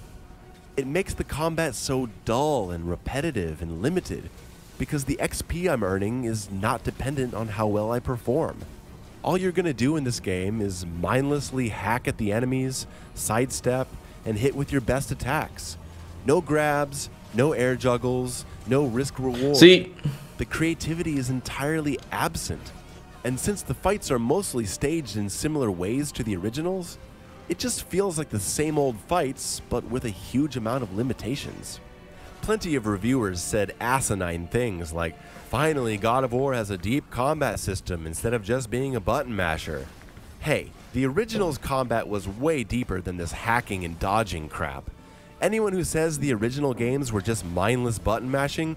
Speaker 2: It makes the combat so dull and repetitive and limited because the XP I'm earning is not dependent on how well I perform. All you're going to do in this game is mindlessly hack at the enemies, sidestep, and hit with your best attacks. No grabs, no air juggles, no risk reward.
Speaker 1: See,
Speaker 2: the creativity is entirely absent. And since the fights are mostly staged in similar ways to the originals, it just feels like the same old fights, but with a huge amount of limitations. Plenty of reviewers said asinine things like, finally, God of War has a deep combat system instead of just being a button masher. Hey, the original's combat was way deeper than this hacking and dodging crap. Anyone who says the original games were just mindless button mashing,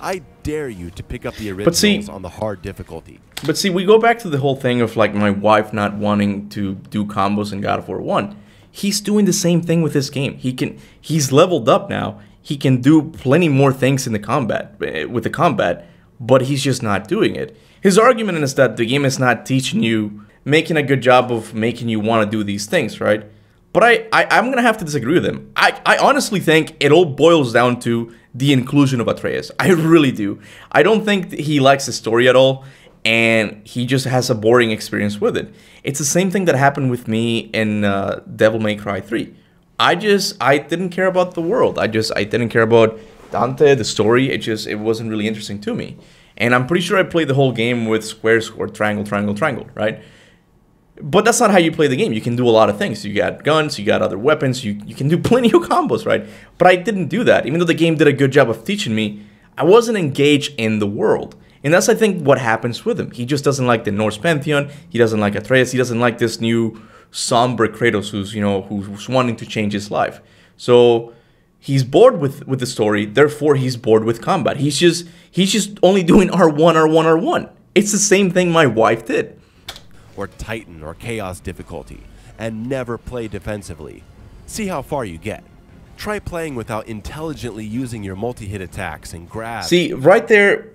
Speaker 2: I dare you to pick up the originals
Speaker 1: see-
Speaker 2: on the hard difficulty.
Speaker 1: But see, we go back to the whole thing of like my wife not wanting to do combos in God of War 1. He's doing the same thing with this game. He can he's leveled up now. He can do plenty more things in the combat eh, with the combat, but he's just not doing it. His argument is that the game is not teaching you making a good job of making you want to do these things, right? But I, I I'm gonna have to disagree with him. I, I honestly think it all boils down to the inclusion of Atreus. (laughs) I really do. I don't think he likes the story at all, and he just has a boring experience with it. It's the same thing that happened with me in uh, Devil May Cry 3. I just I didn't care about the world. I just I didn't care about Dante, the story. It just it wasn't really interesting to me. And I'm pretty sure I played the whole game with square, square, triangle, triangle, triangle, right? But that's not how you play the game. You can do a lot of things. You got guns, you got other weapons, you, you can do (laughs) plenty of combos, right? But I didn't do that. Even though the game did a good job of teaching me, I wasn't engaged in the world. And that's, I think, what happens with him. He just doesn't like the Norse pantheon. He doesn't like Atreus. He doesn't like this new somber Kratos who's, you know, who's, who's wanting to change his life. So he's bored with, with the story. Therefore, he's bored with combat. He's just, he's just only doing R1, R1, R1. It's the same thing my wife did.
Speaker 2: or Titan or Chaos difficulty, and never play defensively. See how far you get. Try playing without intelligently using your multi-hit attacks and grab.
Speaker 1: See, right there,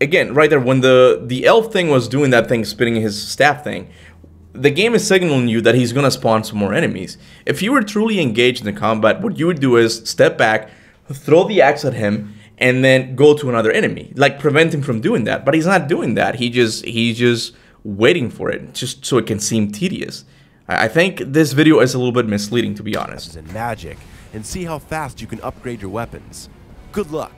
Speaker 1: again, right there, when the the elf thing was doing that thing, spinning his staff thing, the game is signaling you that he's gonna spawn some more enemies. If you were truly engaged in the combat, what you would do is step back, throw the axe at him, and then go to another enemy, like prevent him from doing that. But he's not doing that. He just he's just waiting for it, just so it can seem tedious. I I think this video is a little bit misleading, to be honest.
Speaker 2: and magic, and see how fast you can upgrade your weapons. Good luck.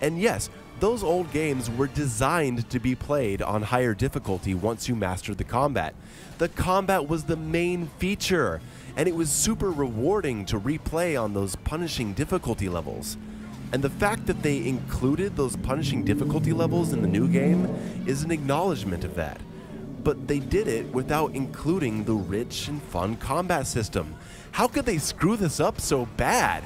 Speaker 2: And yes, those old games were designed to be played on higher difficulty once you mastered the combat. The combat was the main feature, and it was super rewarding to replay on those punishing difficulty levels. And the fact that they included those punishing difficulty levels in the new game is an acknowledgement of that. But they did it without including the rich and fun combat system. How could they screw this up so bad?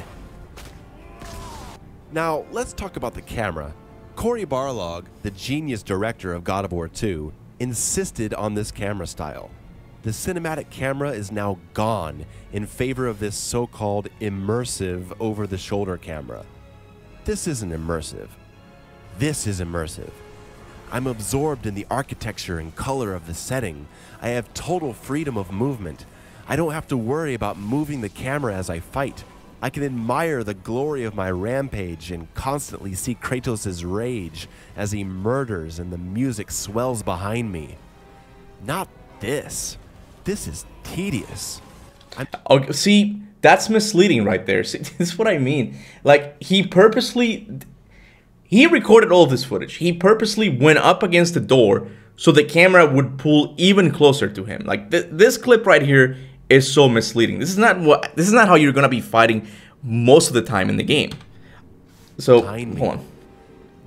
Speaker 2: Now, let's talk about the camera. Cory Barlog, the genius director of God of War 2, insisted on this camera style. The cinematic camera is now gone in favor of this so called immersive over the shoulder camera. This isn't immersive. This is immersive. I'm absorbed in the architecture and color of the setting. I have total freedom of movement. I don't have to worry about moving the camera as I fight. I can admire the glory of my rampage and constantly see Kratos' rage as he murders and the music swells behind me. Not this. This is tedious.
Speaker 1: Okay, oh, see, that's misleading right there. (laughs) See, this is what I mean. Like he purposely he recorded all this footage. He purposely went up against the door so the camera would pull even closer to him. Like th- this clip right here is so misleading. This is not what this is not how you're going to be fighting most of the time in the game. So, hold on.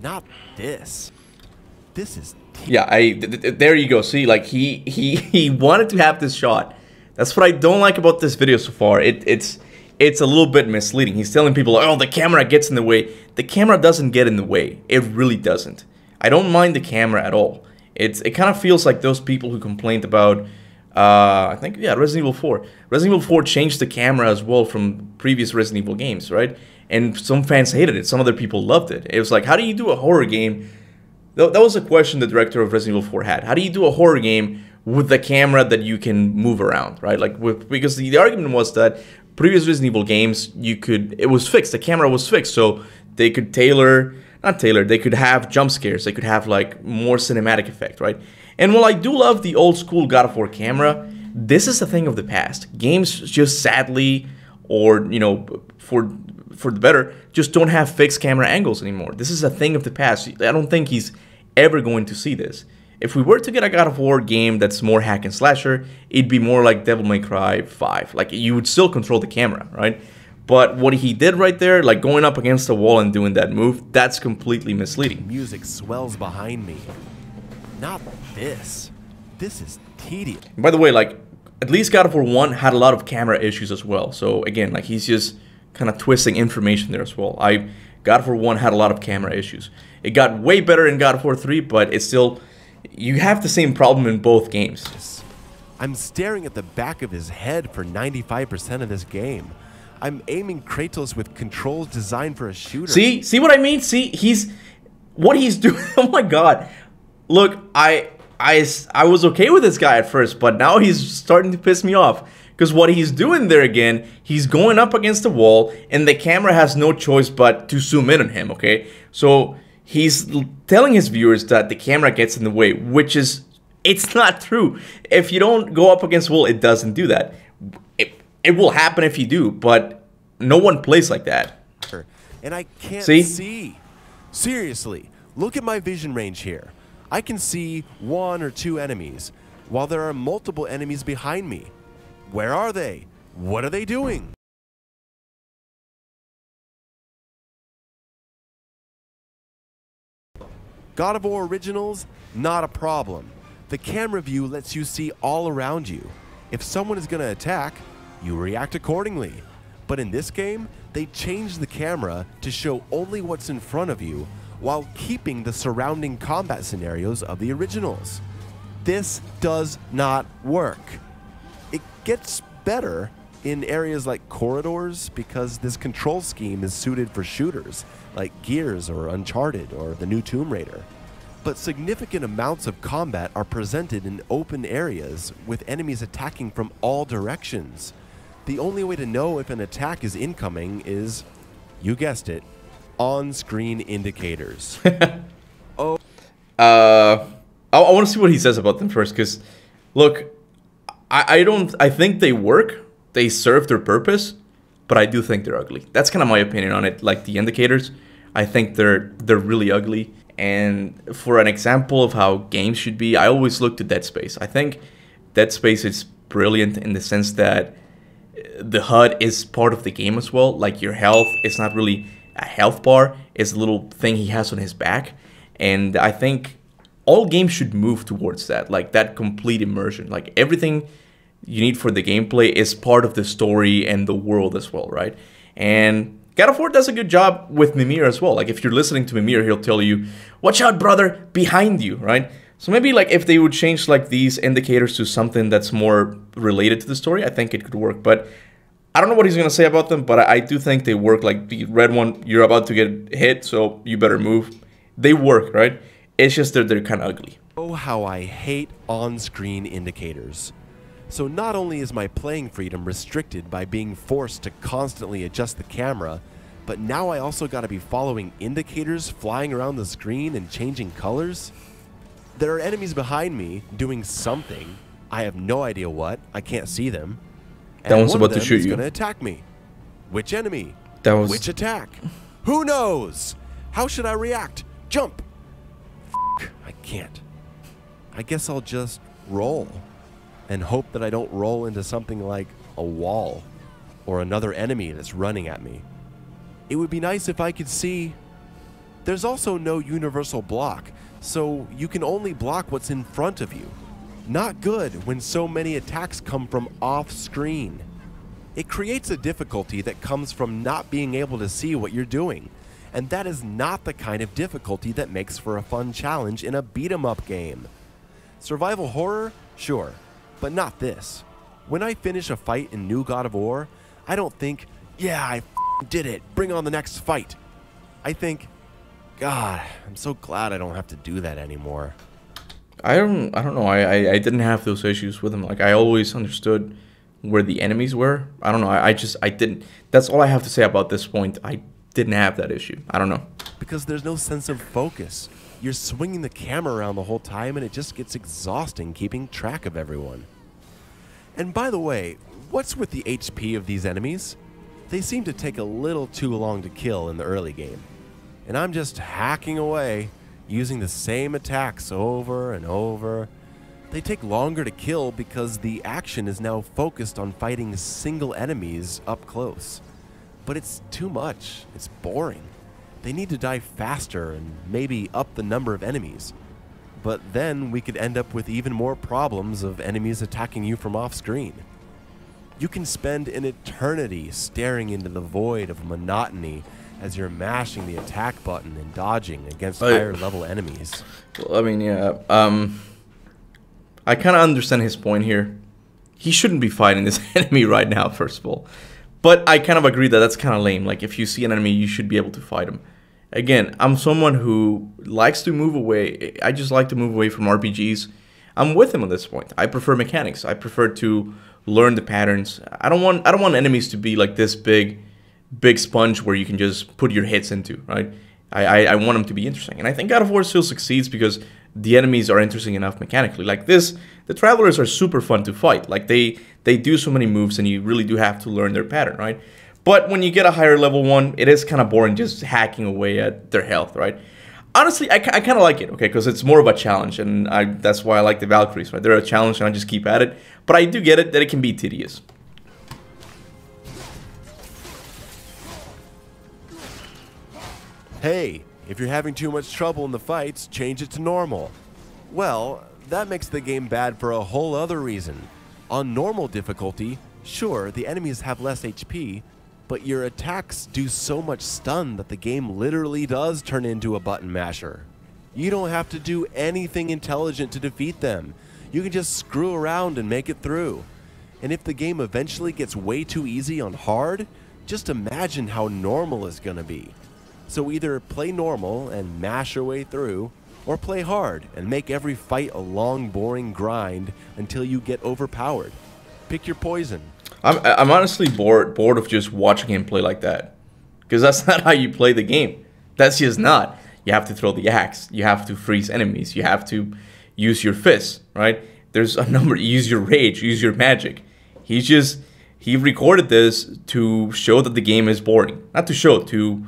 Speaker 2: Not this. This is.
Speaker 1: Yeah, I th- th- there you go. See, like he he (laughs) he wanted to have this shot. That's what I don't like about this video so far. It it's it's a little bit misleading. He's telling people, "Oh, the camera gets in the way." The camera doesn't get in the way. It really doesn't. I don't mind the camera at all. It's it kind of feels like those people who complained about uh, I think yeah, Resident Evil 4. Resident Evil 4 changed the camera as well from previous Resident Evil games, right? And some fans hated it. Some other people loved it. It was like, how do you do a horror game That was a question the director of Resident Evil 4 had. How do you do a horror game with the camera that you can move around, right? Like with because the, the argument was that previous Resident Evil games you could it was fixed, the camera was fixed, so they could tailor not tailor, they could have jump scares, they could have like more cinematic effect, right? And while I do love the old school God of War camera, this is a thing of the past. Games just sadly or you know for for the better just don't have fixed camera angles anymore. This is a thing of the past. I don't think he's ever going to see this. If we were to get a God of War game that's more hack and slasher, it'd be more like Devil May Cry 5. Like you would still control the camera, right? But what he did right there, like going up against the wall and doing that move, that's completely misleading.
Speaker 2: Music swells behind me. Not this. This is tedious.
Speaker 1: By the way, like at least God of War 1 had a lot of camera issues as well. So again, like he's just kind of twisting information there as well. I God of War 1 had a lot of camera issues. It got way better in God of War 3, but it's still you have the same problem in both games.
Speaker 2: I'm staring at the back of his head for 95% of this game. I'm aiming Kratos with controls designed for a shooter.
Speaker 1: See, see what I mean? See, he's what he's (laughs) doing. oh my god! Look, I, I, I was okay with this guy at first, but now he's starting to piss me off. Because what he's doing there again, he's going up against the wall, and the camera has no choice but to zoom in on him. Okay, so he's telling his viewers that the camera gets in the way, which is it's not true. If you don't go up against wall, it doesn't do that. It, it will happen if you do, but no one plays like that.
Speaker 2: And I can't see? see. Seriously, look at my vision range here. I can see one or two enemies, while there are multiple enemies behind me. Where are they? What are they doing? God of War Originals, not a problem. The camera view lets you see all around you. If someone is going to attack, you react accordingly. But in this game, they changed the camera to show only what's in front of you while keeping the surrounding combat scenarios of the originals. This does not work. It gets better in areas like corridors because this control scheme is suited for shooters like Gears or Uncharted or the new Tomb Raider. But significant amounts of combat are presented in open areas with enemies attacking from all directions. The only way to know if an attack is incoming is, you guessed it, on screen indicators. (laughs)
Speaker 1: oh. Uh, I, I want to see what he says about them first because, look, I, I don't, I think they work, they serve their purpose, but I do think they're ugly. That's kind of my opinion on it. Like the indicators, I think they're they're really ugly. And for an example of how games should be, I always look to Dead Space. I think Dead Space is brilliant in the sense that the HUD is part of the game as well. Like your health is not really a health bar, is a little thing he has on his back. And I think all games should move towards that, like that complete immersion. Like everything you need for the gameplay is part of the story and the world as well, right? And God of War does a good job with Mimir as well. Like if you're listening to Mimir, he'll tell you, "Watch out, brother, behind you," right? So maybe like if they would change like these indicators to something that's more related to the story, I think it could work. But I don't know what he's gonna say about them, but I, do think they work. Like the red one, you're about to get hit, so you better move. They work, right? It's just that they're kind of ugly.
Speaker 2: Oh, how I hate on-screen indicators. So not only is my playing freedom restricted by being forced to constantly adjust the camera, but now I also gotta be following indicators flying around the screen and changing colors? There are enemies behind me doing something. I have no idea what. I can't see them.
Speaker 1: And that one's one about to shoot you.
Speaker 2: gonna attack me. Which enemy?
Speaker 1: That was
Speaker 2: Which attack? Who knows? How should I react? Jump! F I can't. I guess I'll just roll and hope that I don't roll into something like a wall or another enemy that's running at me. It would be nice if I could see. There's also no universal block, so you can only block what's in front of you. Not good when so many attacks come from off screen. It creates a difficulty that comes from not being able to see what you're doing, and that is not the kind of difficulty that makes for a fun challenge in a beat 'em up game. Survival horror? Sure, but not this. When I finish a fight in New God of War, I don't think, yeah, I did it, bring on the next fight. I think, God, I'm so glad I don't have to do that anymore.
Speaker 1: I don't, I don't know. I, I, I didn't have those issues with him. Like I always understood where the enemies were. I don't know. I, I just, I didn't. That's all I have to say about this point. I didn't have that issue. I don't know.
Speaker 2: Because there's no sense of focus. You're swinging the camera around the whole time, and it just gets exhausting keeping track of everyone. And by the way, what's with the HP of these enemies? they seem to take a little too long to kill in the early game. And I'm just hacking away, using the same attacks over and over. They take longer to kill because the action is now focused on fighting single enemies up close. But it's too much, it's boring. They need to die faster and maybe up the number of enemies. But then we could end up with even more problems of enemies attacking you from off screen. You can spend an eternity staring into the void of monotony as you're mashing the attack button and dodging against
Speaker 1: Oh,
Speaker 2: higher level enemies.
Speaker 1: Well, I mean, yeah. Um, I kind of understand his point here. He shouldn't be fighting this (laughs) enemy right now, first of all. But I kind of agree that that's kind of lame. Like, if you see an enemy, you should be able to fight him. Again, I'm someone who likes to move away. I just like to move away from RPGs. I'm with him at this point. I prefer mechanics. I prefer to learn the patterns. I don't want I don't want enemies to be like this big, big sponge where you can just put your hits into. Right. I, I, I want them to be interesting, and I think God of War still succeeds because the enemies are interesting enough mechanically. Like this, the travelers are super fun to fight. Like they they do so many moves, and you really do have to learn their pattern, right? But when you get a higher level one, it is kind of boring just hacking away at their health, right? Honestly, I, I kind of like it, okay, because it's more of a challenge, and I, that's why I like the Valkyries, right? They're a challenge, and I just keep at it. But I do get it that it can be tedious.
Speaker 2: Hey, if you're having too much trouble in the fights, change it to normal. Well, that makes the game bad for a whole other reason. On normal difficulty, sure, the enemies have less HP, but your attacks do so much stun that the game literally does turn into a button masher. You don't have to do anything intelligent to defeat them. You can just screw around and make it through. And if the game eventually gets way too easy on hard, just imagine how normal is going to be. So either play normal and mash your way through, or play hard and make every fight a long, boring grind until you get overpowered. Pick your poison.
Speaker 1: I'm, I'm honestly bored bored of just watching him play like that, because that's (laughs) not how you play the game. That's just not. You have to throw the axe. You have to freeze enemies. You have to use your fists, right? There's a (laughs) number. Use your rage. Use your magic. He's just he recorded this to show that the game is boring, not to show to,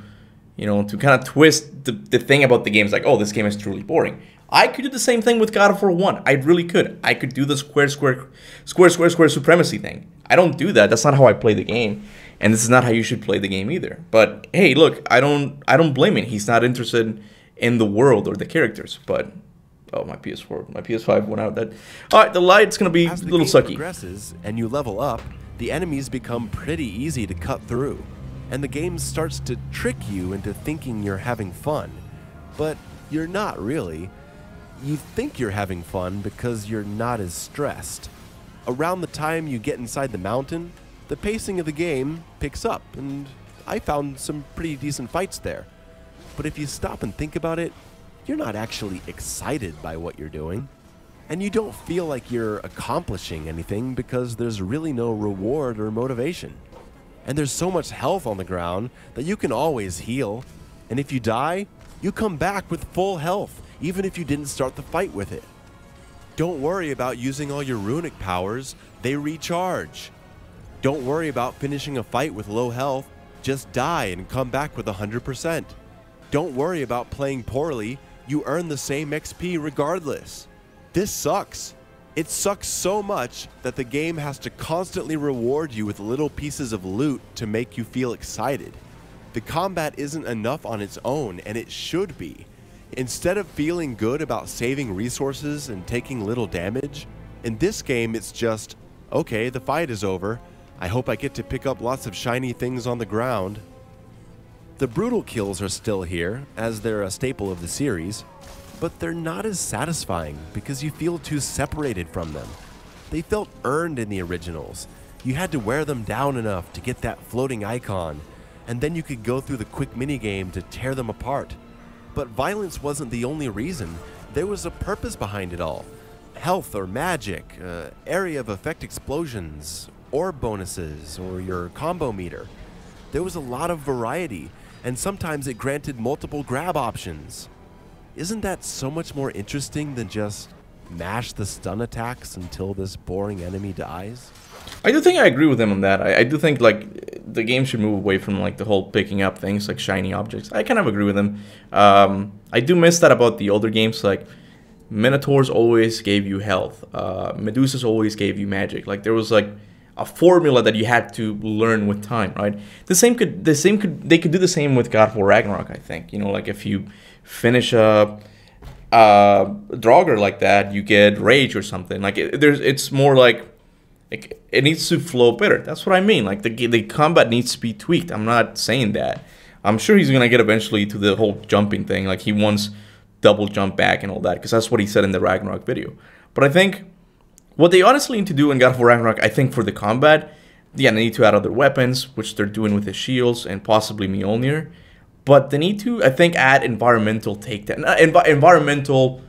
Speaker 1: you know, to kind of twist the, the thing about the game. Is like, oh, this game is truly boring. I could do the same thing with God of War 1. I really could. I could do the square, square, square, square, square supremacy thing. I don't do that. That's not how I play the game, and this is not how you should play the game either. But hey, look, I don't, I don't blame him. He's not interested in the world or the characters. But oh, my PS4, my PS5 went out. That all right. The light's gonna be a little
Speaker 2: game
Speaker 1: sucky.
Speaker 2: progresses and you level up, the enemies become pretty easy to cut through, and the game starts to trick you into thinking you're having fun. But you're not really. You think you're having fun because you're not as stressed. Around the time you get inside the mountain, the pacing of the game picks up, and I found some pretty decent fights there. But if you stop and think about it, you're not actually excited by what you're doing. And you don't feel like you're accomplishing anything because there's really no reward or motivation. And there's so much health on the ground that you can always heal. And if you die, you come back with full health, even if you didn't start the fight with it. Don't worry about using all your runic powers, they recharge. Don't worry about finishing a fight with low health, just die and come back with 100%. Don't worry about playing poorly, you earn the same XP regardless. This sucks. It sucks so much that the game has to constantly reward you with little pieces of loot to make you feel excited. The combat isn't enough on its own, and it should be. Instead of feeling good about saving resources and taking little damage, in this game it's just, okay, the fight is over. I hope I get to pick up lots of shiny things on the ground. The brutal kills are still here, as they're a staple of the series, but they're not as satisfying because you feel too separated from them. They felt earned in the originals. You had to wear them down enough to get that floating icon, and then you could go through the quick minigame to tear them apart. But violence wasn't the only reason, there was a purpose behind it all. Health or magic, uh, area of effect explosions, orb bonuses, or your combo meter. There was a lot of variety, and sometimes it granted multiple grab options. Isn't that so much more interesting than just mash the stun attacks until this boring enemy dies?
Speaker 1: I do think I agree with him on that. I, I do think like the game should move away from like the whole picking up things like shiny objects. I kind of agree with him. Um, I do miss that about the older games. Like Minotaurs always gave you health. Uh, Medusas always gave you magic. Like there was like a formula that you had to learn with time, right? The same could the same could they could do the same with God of War Ragnarok. I think you know like if you finish a uh, Draugr like that, you get rage or something. Like it, there's, it's more like it, it needs to flow better. That's what I mean. Like the the combat needs to be tweaked. I'm not saying that. I'm sure he's gonna get eventually to the whole jumping thing. Like he wants double jump back and all that because that's what he said in the Ragnarok video. But I think what they honestly need to do in God of War Ragnarok, I think for the combat, yeah, they need to add other weapons, which they're doing with the shields and possibly Mjolnir but they need to, I think, add environmental takedown, env- environmental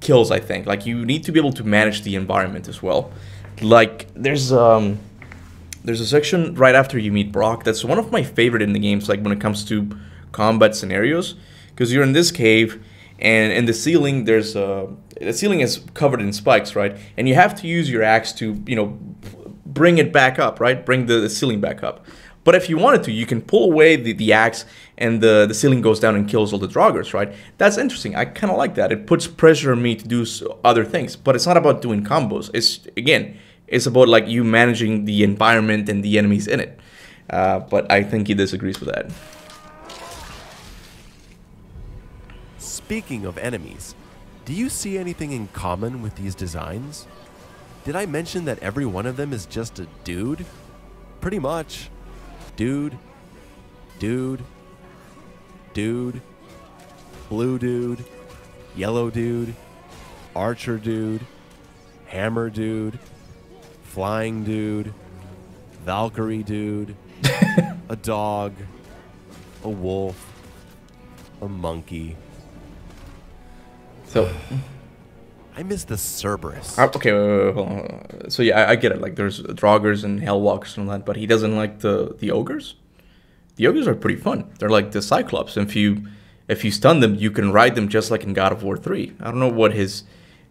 Speaker 1: kills. I think like you need to be able to manage the environment as well. Like there's um there's a section right after you meet Brok that's one of my favorite in the games. Like when it comes to combat scenarios, because you're in this cave and in the ceiling there's uh the ceiling is covered in spikes, right? And you have to use your axe to you know bring it back up, right? Bring the, the ceiling back up. But if you wanted to, you can pull away the, the axe and the, the ceiling goes down and kills all the Draugrs, right? That's interesting. I kind of like that. It puts pressure on me to do other things. But it's not about doing combos. It's, again, it's about like you managing the environment and the enemies in it. Uh, but I think he disagrees with that.
Speaker 2: Speaking of enemies, do you see anything in common with these designs? Did I mention that every one of them is just a dude? Pretty much dude, dude, dude, blue dude, yellow dude, archer dude, hammer dude, flying dude, Valkyrie dude, (laughs) a dog, a wolf, a monkey.
Speaker 1: So
Speaker 2: I miss the Cerberus.
Speaker 1: Uh, okay, wait, wait, wait, so yeah, I, I, get it. Like there's Draugrs and Hellwalkers and all that, but he doesn't like the the ogres. The ogres are pretty fun. They're like the Cyclops. If you if you stun them, you can ride them just like in God of War Three. I don't know what his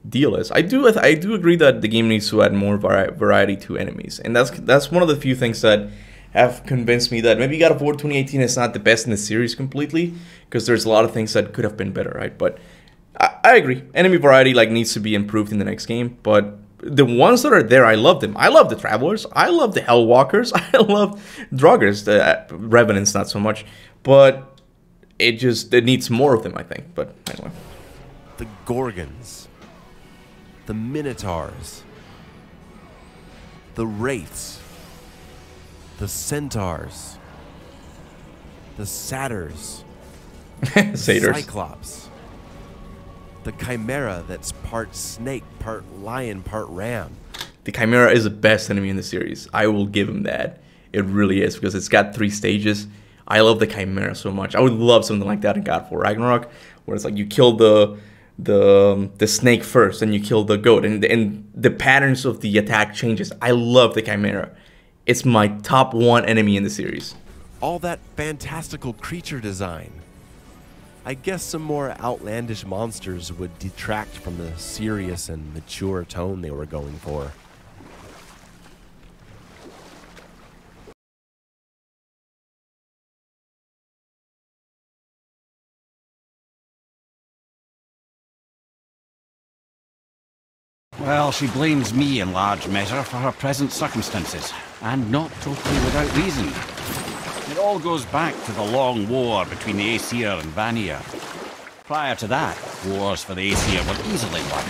Speaker 1: deal is. I do I do agree that the game needs to add more vari- variety to enemies, and that's that's one of the few things that have convinced me that maybe God of War 2018 is not the best in the series completely because there's a lot of things that could have been better, right? But I, I agree. Enemy variety like needs to be improved in the next game, but the ones that are there, I love them. I love the Travelers. I love the Hellwalkers. (laughs) I love Draugrs. The uh, Revenants, not so much. But it just it needs more of them, I think. But anyway.
Speaker 2: The Gorgons. The Minotaurs. The Wraiths. The Centaurs. The Satyrs. (laughs)
Speaker 1: Satyrs.
Speaker 2: Cyclops the chimera that's part snake, part lion, part ram.
Speaker 1: The chimera is the best enemy in the series. I will give him that. It really is because it's got three stages. I love the chimera so much. I would love something like that in God War Ragnarok, where it's like you kill the the um, the snake first, and you kill the goat, and and the patterns of the attack changes. I love the chimera. It's my top one enemy in the series.
Speaker 2: All that fantastical creature design. I guess some more outlandish monsters would detract from the serious and mature tone they were going for.
Speaker 4: Well, she blames me in large measure for her present circumstances, and not totally without reason. All goes back to the long war between the Aesir and Vanir. Prior to that, wars for the Aesir were easily won,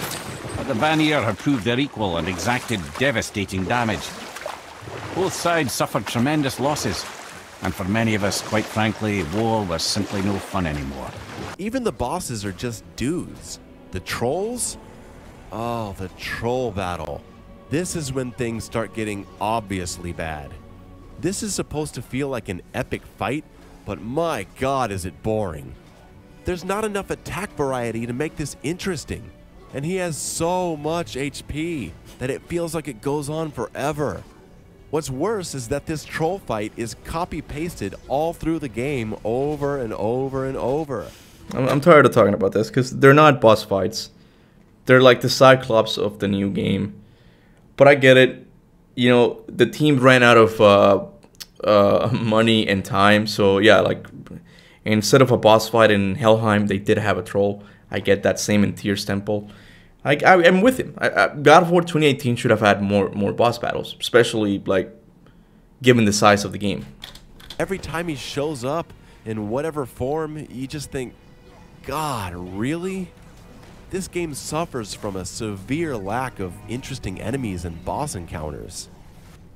Speaker 4: but the Vanir had proved their equal and exacted devastating damage. Both sides suffered tremendous losses, and for many of us, quite frankly, war was simply no fun anymore.
Speaker 2: Even the bosses are just dudes. The trolls? Oh, the troll battle. This is when things start getting obviously bad. This is supposed to feel like an epic fight, but my god is it boring. There's not enough attack variety to make this interesting, and he has so much HP that it feels like it goes on forever. What's worse is that this troll fight is copy pasted all through the game over and over and over.
Speaker 1: I'm, I'm tired of talking about this because they're not boss fights. They're like the Cyclops of the new game. But I get it. You know, the team ran out of uh, uh, (laughs) money and time. So yeah, like instead of a boss fight in Helheim, they did have a troll. I get that same in Tyr's Temple. I, I am with him. I, I, God of War 2018 should have had more more boss battles, especially like given the size of the game.
Speaker 2: Every time he shows up in whatever form, you just think, God, really? This game suffers from a severe lack of interesting enemies and boss encounters.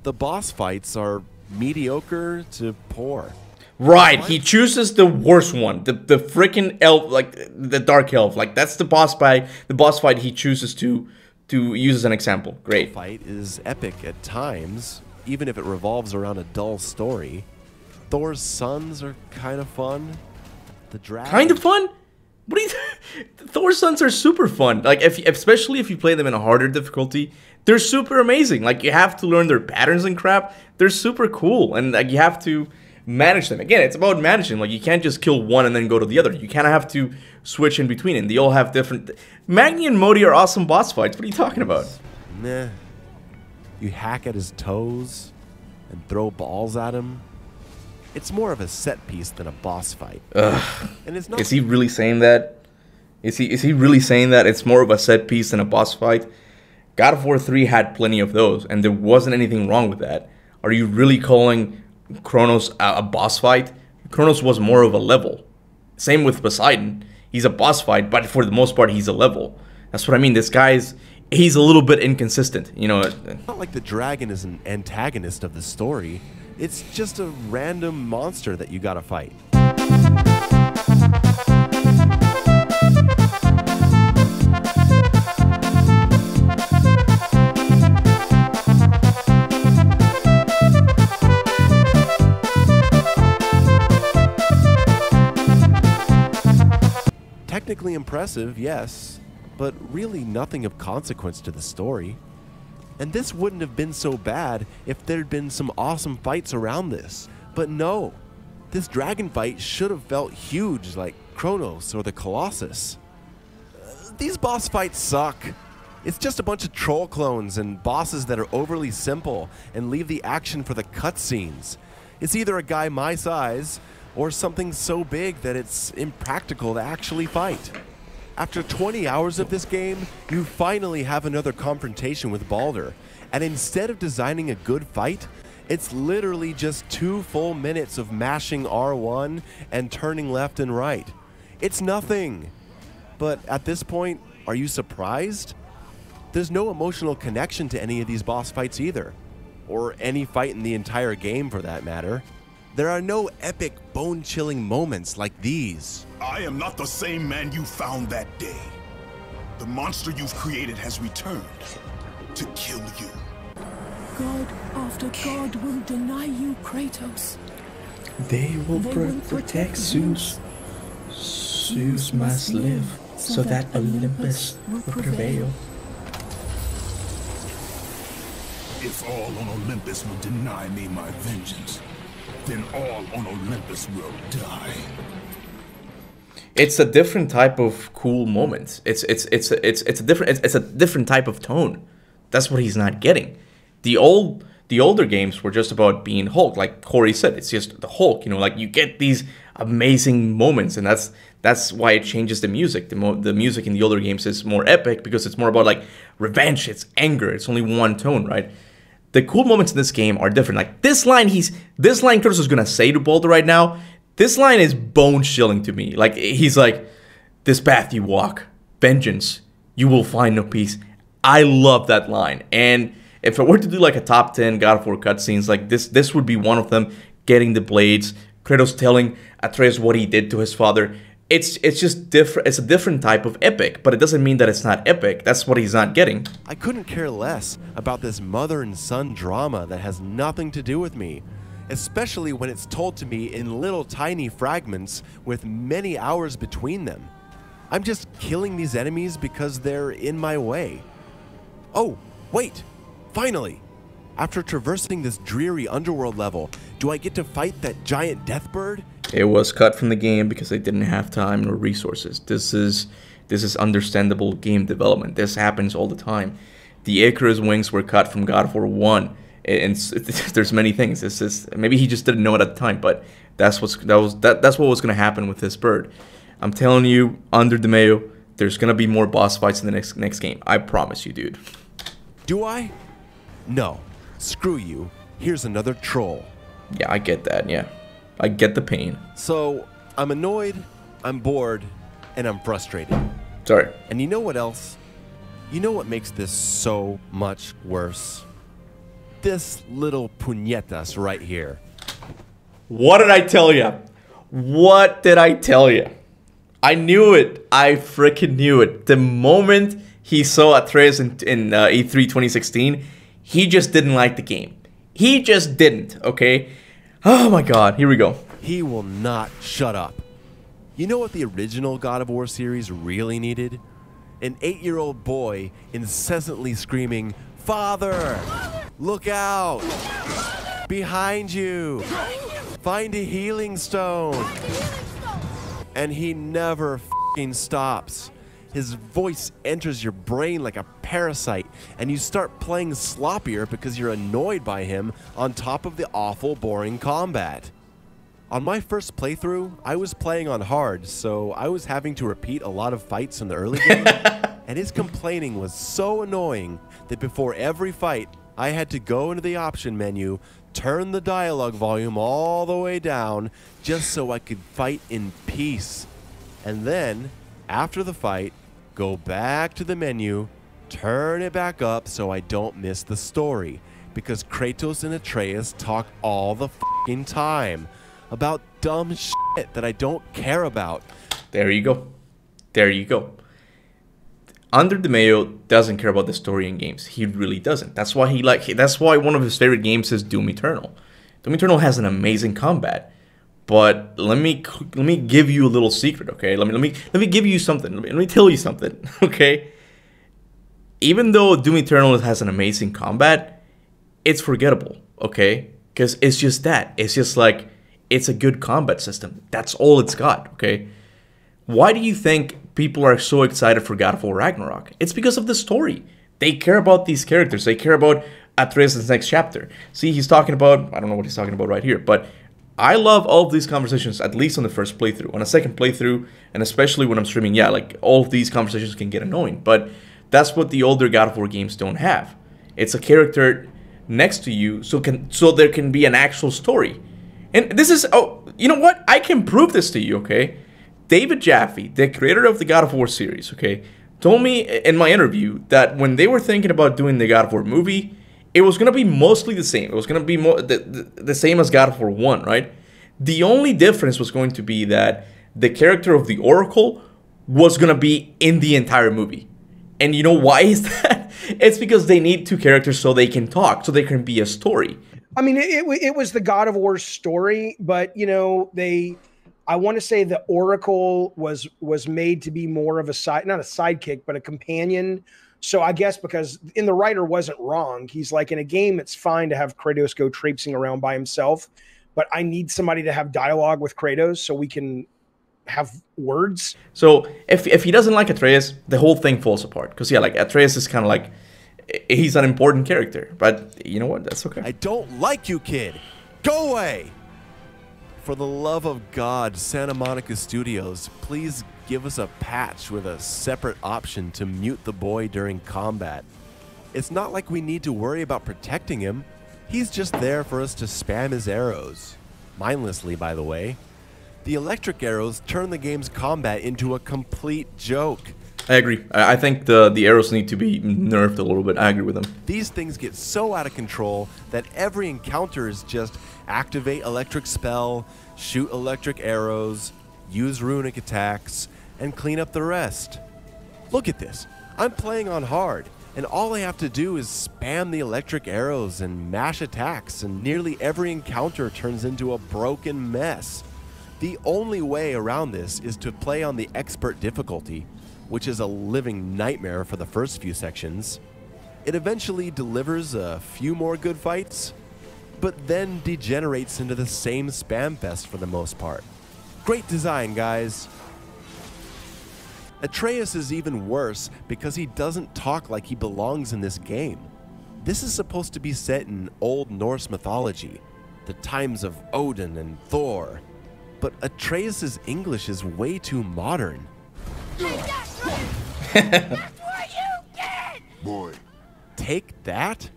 Speaker 2: The boss fights are mediocre to poor.
Speaker 1: Right, he chooses the worst one, the the freaking elf, like the dark elf, like that's the boss fight. The boss fight he chooses to to use as an example. Great.
Speaker 2: The fight is epic at times, even if it revolves around a dull story. Thor's sons are kind of fun. The dragon.
Speaker 1: Kind of fun. What do you? (laughs) Thor's sons are super fun. Like if especially if you play them in a harder difficulty, they're super amazing. Like you have to learn their patterns and crap. They're super cool, and like you have to manage them. Again, it's about managing. Like you can't just kill one and then go to the other. You kind of have to switch in between, and they all have different. Magni and Modi are awesome boss fights. What are you talking about?
Speaker 2: Meh. You hack at his toes and throw balls at him. It's more of a set piece than a boss fight.
Speaker 1: Ugh.
Speaker 2: And it's not.
Speaker 1: Is he really saying that? Is he is he really saying that it's more of a set piece than a boss fight? God of War 3 had plenty of those, and there wasn't anything wrong with that. Are you really calling Kronos a, a boss fight. Kronos was more of a level. Same with Poseidon. He's a boss fight, but for the most part, he's a level. That's what I mean. This guy's he's a little bit inconsistent. You know.
Speaker 2: It's not like the dragon is an antagonist of the story. It's just a random monster that you gotta fight. Impressive, yes, but really nothing of consequence to the story. And this wouldn't have been so bad if there'd been some awesome fights around this. But no, this dragon fight should have felt huge like Kronos or the Colossus. These boss fights suck. It's just a bunch of troll clones and bosses that are overly simple and leave the action for the cutscenes. It's either a guy my size or something so big that it's impractical to actually fight. After 20 hours of this game, you finally have another confrontation with Balder, and instead of designing a good fight, it's literally just two full minutes of mashing R1 and turning left and right. It's nothing. But at this point, are you surprised? There's no emotional connection to any of these boss fights either, or any fight in the entire game for that matter. There are no epic, bone chilling moments like these.
Speaker 3: I am not the same man you found that day. The monster you've created has returned to kill you.
Speaker 5: God after God will deny you, Kratos.
Speaker 1: They will,
Speaker 5: They
Speaker 1: pr-
Speaker 5: will
Speaker 1: protect,
Speaker 5: protect
Speaker 1: Zeus. Zeus must live so that Olympus will prevail.
Speaker 3: If all on Olympus will deny me my vengeance, then all on Olympus will die.
Speaker 1: It's a different type of cool moment. It's it's it's it's it's a different it's, it's a different type of tone. That's what he's not getting. The old the older games were just about being Hulk, like Cory said. It's just the Hulk. You know, like you get these amazing moments, and that's that's why it changes the music. The mo- the music in the older games is more epic because it's more about like revenge. It's anger. It's only one tone, right? The cool moments in this game are different. Like this line, he's this line Kratos is gonna say to Baldur right now. This line is bone chilling to me. Like he's like, "This path you walk, vengeance, you will find no peace." I love that line, and if I were to do like a top ten God of War cutscenes, like this, this would be one of them. Getting the blades, Kratos telling Atreus what he did to his father. It's it's just different. It's a different type of epic, but it doesn't mean that it's not epic. That's what he's not getting.
Speaker 2: I couldn't care less about this mother and son drama that has nothing to do with me, especially when it's told to me in little tiny fragments with many hours between them. I'm just killing these enemies because they're in my way. Oh, wait! Finally! After traversing this dreary underworld level, do I get to fight that giant death bird?
Speaker 1: It was cut from the game because they didn't have time nor resources. This is this is understandable game development. This happens all the time. The Icarus wings were cut from God of War 1 and (laughs) there's many things. This is maybe he just didn't know it at the time, but that's what's that was that that's what was gonna happen with this bird. I'm telling you, under the Mayo, there's gonna be more boss fights in the next next game. I promise you, dude.
Speaker 2: Do I? No. Screw you. Here's another troll.
Speaker 1: Yeah, I get that. Yeah, I get the pain.
Speaker 2: So I'm annoyed, I'm bored, and I'm frustrated.
Speaker 1: Sorry.
Speaker 2: And you know what else? You know what makes this so much worse? This little puñetas right here.
Speaker 1: What did I tell you? What did I tell you? I knew it. I freaking knew it. The moment he saw Atreus in, in uh, E3 2016, he just didn't like the game. He just didn't, okay? Oh my god, here we go.
Speaker 2: He will not shut up. You know what the original God of War series really needed? An eight year old boy incessantly screaming, Father! Look out! Behind you! Find a healing stone! And he never stops. His voice enters your brain like a parasite, and you start playing sloppier because you're annoyed by him on top of the awful, boring combat. On my first playthrough, I was playing on hard, so I was having to repeat a lot of fights in the early game, (laughs) and his complaining was so annoying that before every fight, I had to go into the option menu, turn the dialogue volume all the way down, just so I could fight in peace. And then, after the fight, go back to the menu, turn it back up so I don't miss the story. Because Kratos and Atreus talk all the fing time about dumb shit that I don't care about.
Speaker 1: There you go. There you go. Under the Mayo doesn't care about the story in games. He really doesn't. That's why he like. That's why one of his favorite games is Doom Eternal. Doom Eternal has an amazing combat, but let me let me give you a little secret, okay? Let me let me let me give you something. Let me, let me tell you something, (laughs) okay? Even though Doom Eternal has an amazing combat, it's forgettable, okay? Because it's just that. It's just like it's a good combat system. That's all it's got, okay? Why do you think people are so excited for God of War Ragnarok? It's because of the story. They care about these characters. They care about Atreus' next chapter. See, he's talking about, I don't know what he's talking about right here, but I love all of these conversations, at least on the first playthrough. On a second playthrough, and especially when I'm streaming, yeah, like all of these conversations can get annoying, but that's what the older God of War games don't have. It's a character next to you, so can so there can be an actual story. And this is oh, you know what? I can prove this to you, okay? David Jaffe, the creator of the God of War series, okay, told me in my interview that when they were thinking about doing the God of War movie, it was gonna be mostly the same. It was gonna be more the, the, the same as God of War One, right? The only difference was going to be that the character of the Oracle was gonna be in the entire movie. And you know why is (laughs) that? It's because they need two characters so they can talk, so there can be a story.
Speaker 6: I mean, it, it, it was the God of War story, but you know, they I want to say the Oracle was was made to be more of a side, not a sidekick, but a companion. So I guess because in the writer wasn't wrong. He's like in a game, it's fine to have Kratos go traipsing around by himself, but I need somebody to have dialogue with Kratos so we can have words.
Speaker 1: So if if he doesn't like Atreus, the whole thing falls apart. Because yeah, like Atreus is kind of like he's an important character, but you know what? That's okay.
Speaker 2: I don't like you, kid. Go away. For the love of God, Santa Monica Studios, please give us a patch with a separate option to mute the boy during combat. It's not like we need to worry about protecting him. He's just there for us to spam his arrows. Mindlessly, by the way. The electric arrows turn the game's combat into a complete joke.
Speaker 1: I agree. I think the the arrows need to be nerfed a little bit. I agree with them.
Speaker 2: These things get so out of control that every encounter is just activate electric spell, shoot electric arrows, use runic attacks, and clean up the rest. Look at this. I'm playing on hard, and all I have to do is spam the electric arrows and mash attacks, and nearly every encounter turns into a broken mess. The only way around this is to play on the expert difficulty, which is a living nightmare for the first few sections. It eventually delivers a few more good fights, but then degenerates into the same spam fest for the most part. Great design, guys. Atreus is even worse because he doesn't talk like he belongs in this game. This is supposed to be set in Old Norse mythology, the times of Odin and Thor. But Atreus' English is way too modern. (laughs)
Speaker 3: Boy,
Speaker 2: Take that?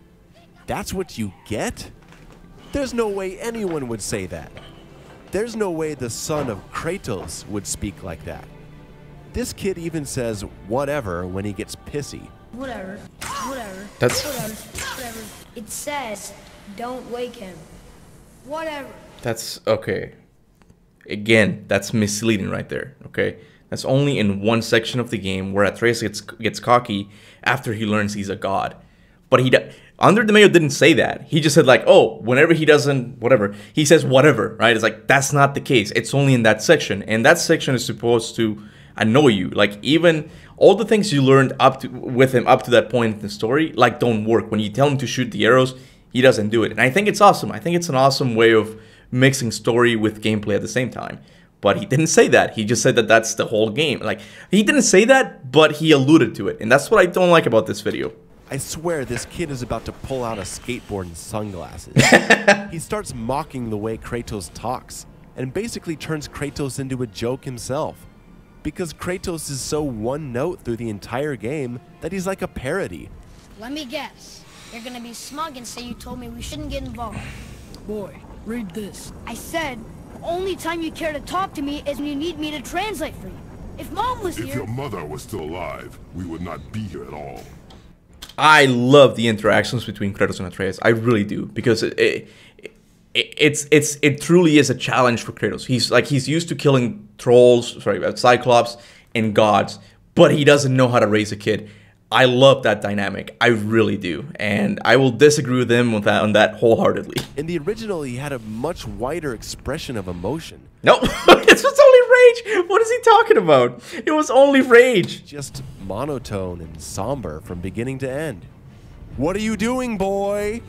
Speaker 2: That's what you get? There's no way anyone would say that. There's no way the son of Kratos would speak like that. This kid even says whatever when he gets pissy.
Speaker 7: Whatever. Whatever.
Speaker 1: That's-
Speaker 7: whatever. Whatever. It says, don't wake him. Whatever.
Speaker 1: That's okay. Again, that's misleading right there. Okay, that's only in one section of the game where Atreus gets gets cocky after he learns he's a god. But he Under the Mayo didn't say that. He just said like, oh, whenever he doesn't, whatever, he says whatever, right? It's like that's not the case. It's only in that section, and that section is supposed to annoy you. Like even all the things you learned up to with him up to that point in the story, like don't work. When you tell him to shoot the arrows, he doesn't do it. And I think it's awesome. I think it's an awesome way of mixing story with gameplay at the same time. But he didn't say that. He just said that that's the whole game. Like he didn't say that, but he alluded to it. And that's what I don't like about this video.
Speaker 2: I swear this kid is about to pull out a skateboard and sunglasses. (laughs) he starts mocking the way Kratos talks and basically turns Kratos into a joke himself. Because Kratos is so one note through the entire game that he's like a parody.
Speaker 7: Let me guess. You're gonna be smug and say you told me we shouldn't get involved.
Speaker 5: Boy, read this.
Speaker 7: I said, the only time you care to talk to me is when you need me to translate for you. If mom was
Speaker 3: if
Speaker 7: here,
Speaker 3: your mother was still alive, we would not be here at all.
Speaker 1: I love the interactions between Kratos and Atreus. I really do because it, it, it, it's it's it truly is a challenge for Kratos. He's like he's used to killing trolls, sorry, uh, cyclops and gods, but he doesn't know how to raise a kid. I love that dynamic. I really do, and I will disagree with him with that on that wholeheartedly.
Speaker 2: In the original, he had a much wider expression of emotion.
Speaker 1: No, (laughs) this was only rage. What is he talking about? It was only rage.
Speaker 2: Just monotone and somber from beginning to end. What are you doing, boy?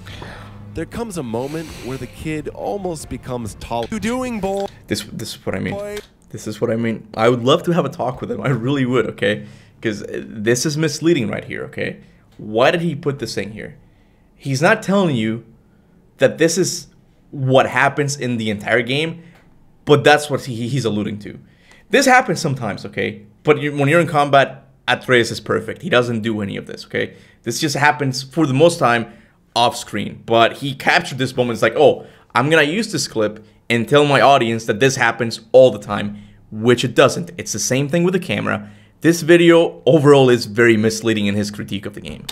Speaker 2: There comes a moment where the kid almost becomes tall. What are you doing, boy?
Speaker 1: This this is what I mean. This is what I mean. I would love to have a talk with him. I really would, okay? Because uh, this is misleading right here, okay? Why did he put this thing here? He's not telling you that this is what happens in the entire game, but that's what he, he's alluding to. This happens sometimes, okay? But you, when you're in combat, Atreus is perfect. He doesn't do any of this, okay? This just happens for the most time off screen. But he captured this moment. It's like, oh, I'm gonna use this clip and tell my audience that this happens all the time, which it doesn't. It's the same thing with the camera. This video overall is very misleading in his critique of the game.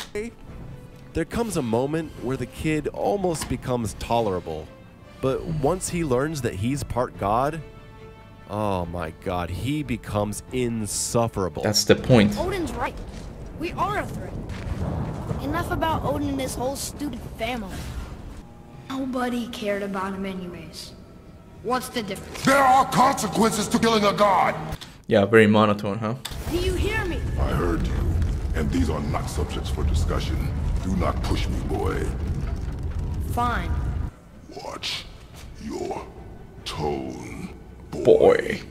Speaker 2: There comes a moment where the kid almost becomes tolerable. But once he learns that he's part god, oh my god, he becomes insufferable.
Speaker 1: That's the point.
Speaker 7: Odin's right. We are a threat. Enough about Odin and his whole stupid family. Nobody cared about him anyways. What's the difference?
Speaker 3: There are consequences to killing a god.
Speaker 1: Yeah, very monotone, huh?
Speaker 7: Do you hear me?
Speaker 3: I heard you, and these are not subjects for discussion. Do not push me, boy.
Speaker 7: Fine.
Speaker 3: Watch your tone, boy.
Speaker 1: Boy.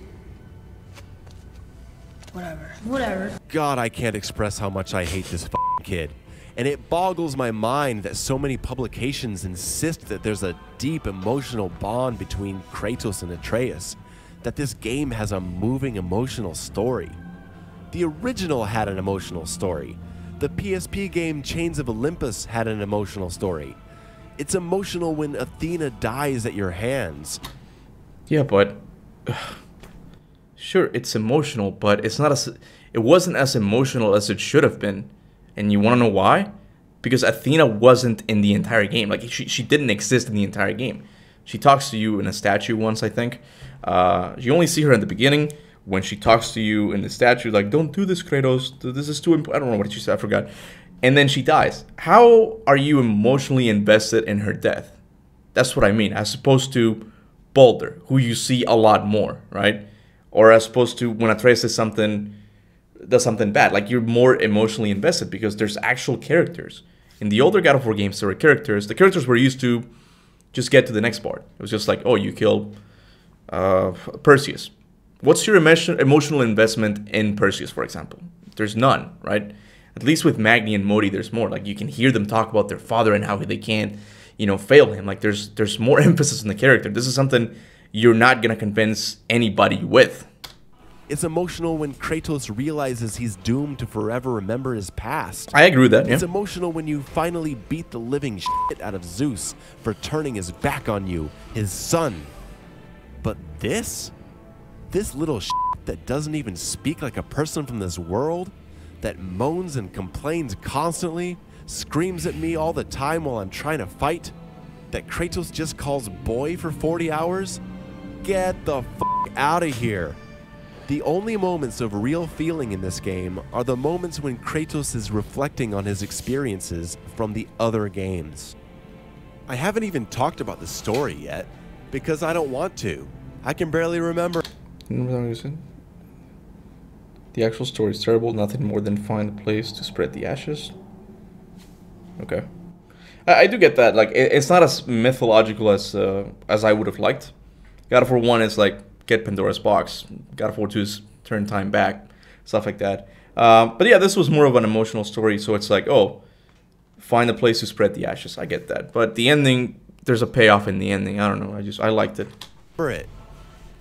Speaker 7: Whatever. Whatever.
Speaker 2: God, I can't express how much I hate this fing kid. And it boggles my mind that so many publications insist that there's a deep emotional bond between Kratos and Atreus, that this game has a moving emotional story. The original had an emotional story. The PSP game Chains of Olympus had an emotional story. It's emotional when Athena dies at your hands.
Speaker 1: Yeah, but (sighs) sure, it's emotional, but it's not as it wasn't as emotional as it should have been. And you want to know why? Because Athena wasn't in the entire game. Like she, she didn't exist in the entire game. She talks to you in a statue once, I think. Uh, you only see her in the beginning when she talks to you in the statue, like, "Don't do this, Kratos. This is too important." I don't know what she said. I forgot. And then she dies. How are you emotionally invested in her death? That's what I mean. As opposed to Balder, who you see a lot more, right? Or as opposed to when Atreus does something does something bad, like you're more emotionally invested because there's actual characters. In the older God of War games, there were characters. The characters were used to just get to the next part. It was just like, oh, you kill uh, Perseus. What's your emotion, emotional investment in Perseus, for example? There's none, right? At least with Magni and Modi, there's more. Like you can hear them talk about their father and how they can't, you know, fail him. Like there's there's more (laughs) emphasis on the character. This is something you're not gonna convince anybody with.
Speaker 2: It's emotional when Kratos realizes he's doomed to forever remember his past.
Speaker 1: I agree with that. Yeah.
Speaker 2: It's emotional when you finally beat the living shit out of Zeus for turning his back on you, his son. But this? This little (laughs) that doesn't even speak like a person from this world, that moans and complains constantly, screams at me all the time while I'm trying to fight, that Kratos just calls boy for 40 hours? Get the f out of here. The only moments of real feeling in this game are the moments when Kratos is reflecting on his experiences from the other games. I haven't even talked about the story yet, because I don't want to. I can barely remember.
Speaker 1: The actual story is terrible, nothing more than find a place to spread the ashes. Okay. I, I do get that, like, it, it's not as mythological as uh, as I would have liked. God of War 1 is like, get Pandora's box. God of War 2 is turn time back, stuff like that. Um, but yeah, this was more of an emotional story, so it's like, oh, find a place to spread the ashes. I get that. But the ending, there's a payoff in the ending. I don't know. I just, I liked it.
Speaker 2: For it.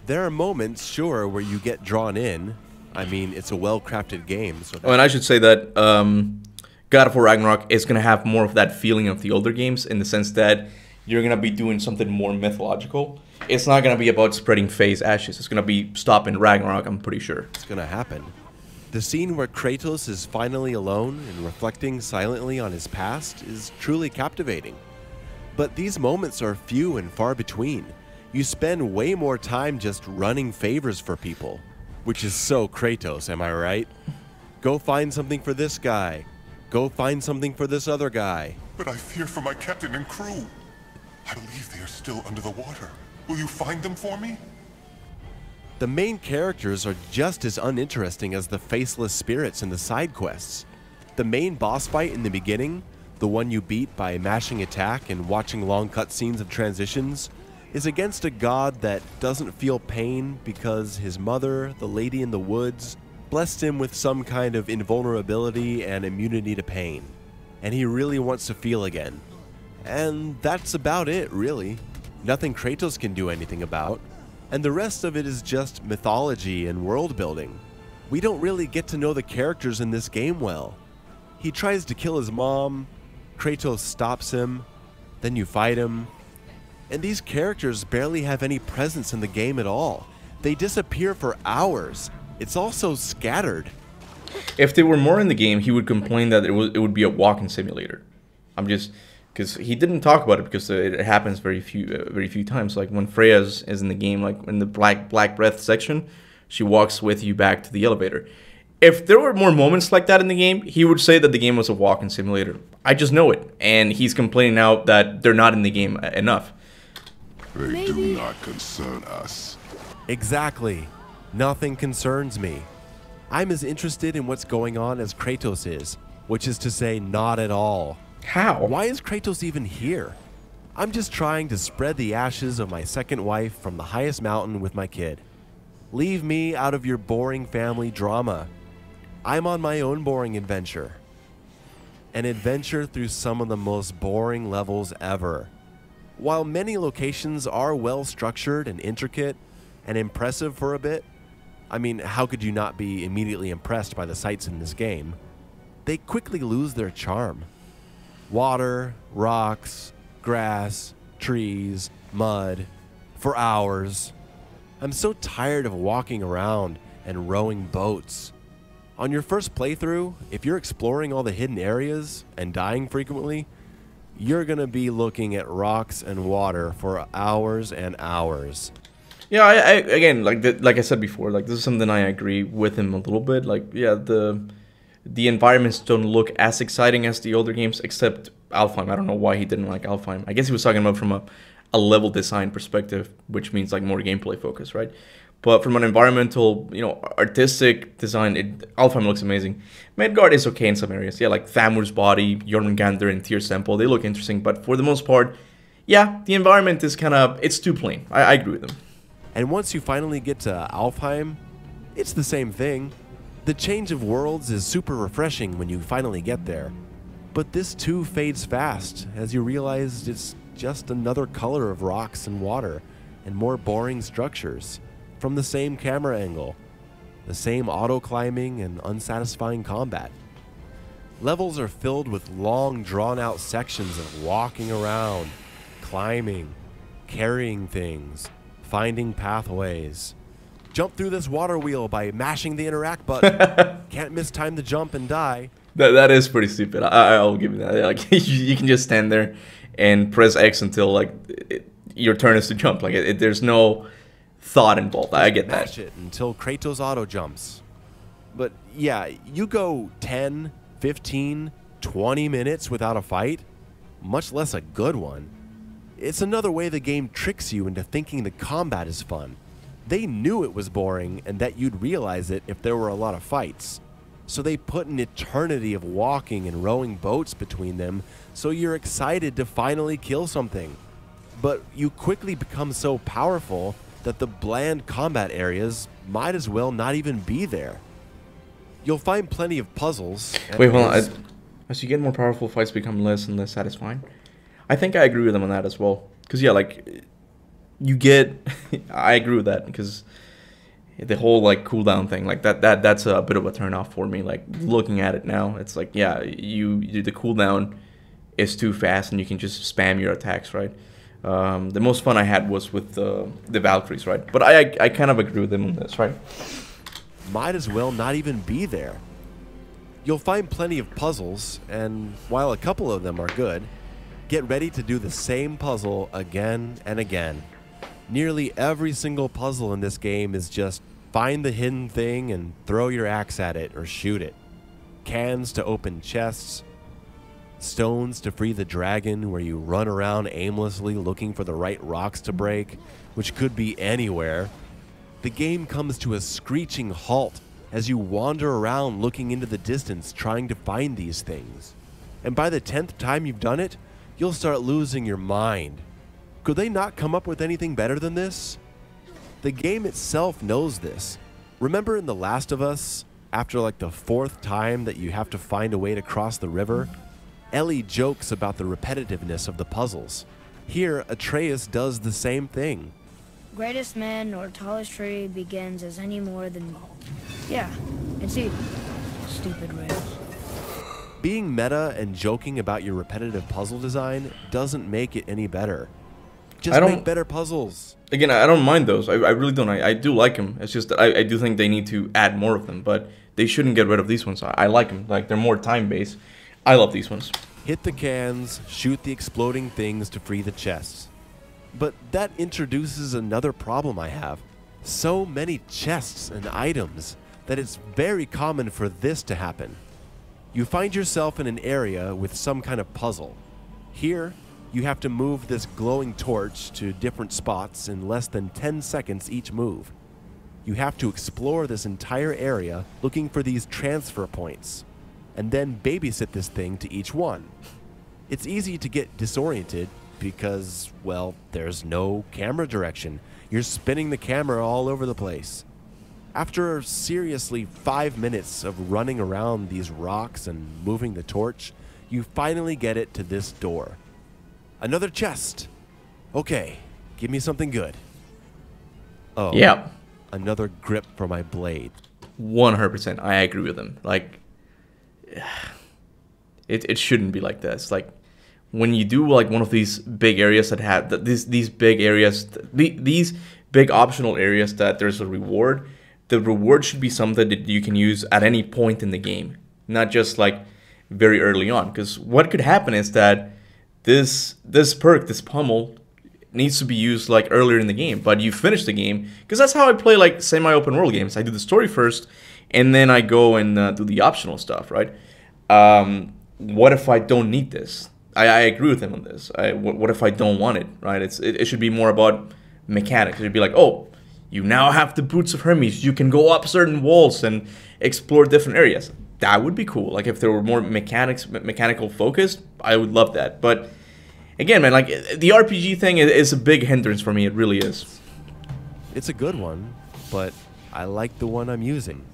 Speaker 2: There are moments, sure, where you get drawn in. I mean, it's a well-crafted game. So
Speaker 1: oh, and I should say that um, God of War Ragnarok is going to have more of that feeling of the older games in the sense that you're going to be doing something more mythological it's not going to be about spreading Faye's ashes. It's going to be stopping Ragnarok, I'm pretty sure.
Speaker 2: It's going to happen. The scene where Kratos is finally alone and reflecting silently on his past is truly captivating. But these moments are few and far between. You spend way more time just running favors for people, which is so Kratos, am I right? Go find something for this guy. Go find something for this other guy.
Speaker 3: But I fear for my captain and crew. I believe they are still under the water. Will you find them for me?
Speaker 2: The main characters are just as uninteresting as the faceless spirits in the side quests. The main boss fight in the beginning, the one you beat by mashing attack and watching long cutscenes of transitions, is against a god that doesn't feel pain because his mother, the lady in the woods, blessed him with some kind of invulnerability and immunity to pain. And he really wants to feel again. And that's about it, really nothing Kratos can do anything about, and the rest of it is just mythology and world building. We don't really get to know the characters in this game well. He tries to kill his mom, Kratos stops him, then you fight him, and these characters barely have any presence in the game at all. They disappear for hours. It's also scattered.
Speaker 1: If they were more in the game, he would complain that it, was, it would be a walking simulator. I'm just because he didn't talk about it because it happens very few uh, very few times. Like when Freya is in the game, like in the black black breath section, she walks with you back to the elevator. If there were more moments like that in the game, he would say that the game was a walking simulator. I just know it, and he's complaining now that they're not in the game enough.
Speaker 3: They Maybe. do not concern us.
Speaker 2: Exactly. Nothing concerns me. I'm as interested in what's going on as Kratos is, which is to say, not at all.
Speaker 1: How?
Speaker 2: Why is Kratos even here? I'm just trying to spread the ashes of my second wife from the highest mountain with my kid. Leave me out of your boring family drama. I'm on my own boring adventure. An adventure through some of the most boring levels ever. While many locations are well structured and intricate and impressive for a bit, I mean, how could you not be immediately impressed by the sights in this game? They quickly lose their charm water, rocks, grass, trees, mud, for hours. I'm so tired of walking around and rowing boats. On your first playthrough, if you're exploring all the hidden areas and dying frequently, you're going to be looking at rocks and water for hours and hours.
Speaker 1: Yeah, I, I again, like the, like I said before, like this is something I agree with him a little bit. Like, yeah, the the environments don't look as exciting as the older games, except Alfheim. I don't know why he didn't like Alfheim. I guess he was talking about from a, a level design perspective, which means like more gameplay focus, right? But from an environmental, you know, artistic design, it, Alfheim looks amazing. Midgard is okay in some areas. Yeah, like Thamur's body, Jormungandr, and Tyr's Temple, they look interesting. But for the most part, yeah, the environment is kind of, it's too plain. I, I agree with them.
Speaker 2: And once you finally get to Alfheim, it's the same thing The change of worlds is super refreshing when you finally get there, but this too fades fast as you realize it's just another color of rocks and water and more boring structures from the same camera angle, the same auto climbing and unsatisfying combat. Levels are filled with long, drawn out sections of walking around, climbing, carrying things, finding pathways. Jump through this water wheel by mashing the interact button. (laughs) Can't miss time to jump and die.
Speaker 1: That, that is pretty stupid. I, I'll give you that. Like (laughs) you, you can just stand there and press X until like it, your turn is to jump. Like it, it, there's no thought involved. I get that.
Speaker 2: it until Kratos auto jumps. But yeah, you go 10, 15, 20 minutes without a fight, much less a good one. It's another way the game tricks you into thinking the combat is fun. They knew it was boring and that you'd realize it if there were a lot of fights. So they put an eternity of walking and rowing boats between them so you're excited to finally kill something. But you quickly become so powerful that the bland combat areas might as well not even be there. You'll find plenty of puzzles.
Speaker 1: Wait, hold on. I, as you get more powerful, fights become less and less satisfying. I think I agree with them on that as well. Because yeah, like you get, (laughs) I agree with that because the whole like cooldown thing, like that, that that's a bit of a turn off for me. Like looking at it now, it's like yeah, you, you the cooldown is too fast and you can just spam your attacks, right? Um, the most fun I had was with the the Valkyries, right? But I, I I kind of agree with them on this, right?
Speaker 2: might as well not even be there. You'll find plenty of puzzles, and while a couple of them are good, get ready to do the same puzzle again and again. Nearly every single puzzle in this game is just find the hidden thing and throw your axe at it or shoot it. Cans to open chests, stones to free the dragon, where you run around aimlessly looking for the right rocks to break, which could be anywhere. The game comes to a screeching halt as you wander around looking into the distance trying to find these things. And by the tenth time you've done it, you'll start losing your mind. Could they not come up with anything better than this? The game itself knows this. Remember in The Last of Us, after like the fourth time that you have to find a way to cross the river? Ellie jokes about the repetitiveness of the puzzles. Here, Atreus does the same thing.
Speaker 7: Greatest man nor tallest tree begins as any more than me. Yeah, it's you. Stupid rails.
Speaker 2: Being meta and joking about your repetitive puzzle design doesn't make it any better. Just
Speaker 1: I don't-
Speaker 2: make better puzzles.
Speaker 1: Again, I don't mind those. I, I really don't. I, I do like them. It's just that I, I do think they need to add more of them, but they shouldn't get rid of these ones. I, I like them. Like they're more time based. I love these ones.
Speaker 2: Hit the cans, shoot the exploding things to free the chests. But that introduces another problem I have. So many chests and items that it's very common for this to happen. You find yourself in an area with some kind of puzzle. Here, you have to move this glowing torch to different spots in less than 10 seconds each move. You have to explore this entire area looking for these transfer points, and then babysit this thing to each one. It's easy to get disoriented because, well, there's no camera direction. You're spinning the camera all over the place. After seriously five minutes of running around these rocks and moving the torch, you finally get it to this door. Another chest. Okay, give me something good. Oh,
Speaker 1: Yep.
Speaker 2: another grip for my blade.
Speaker 1: one hundred percent. I agree with him. Like, (sighs) it it shouldn't be like this. Like, when you do like one of these big areas that have that these these big areas, the, these big optional areas that there's a reward. The reward should be something that you can use at any point in the game, not just like very early on. Because what could happen is that this this perk, this pommel, needs to be used like earlier in the game, but you finish the game because that's how I play like semi-open world games. I do the story first, and then I go and uh, do the optional stuff, right? Um, what if I don't need this? I, I agree with him on this. I, what, what if I don't want it, right? It's it, it should be more about mechanics. It should be like, oh, you now have the boots of Hermes. You can go up certain walls and explore different areas. That would be cool. Like if there were more mechanics, me- mechanical focused, I would love that. But again, man, like the RPG thing is a big hindrance for me. It really is.
Speaker 2: It's a good one, but I like the one I'm using.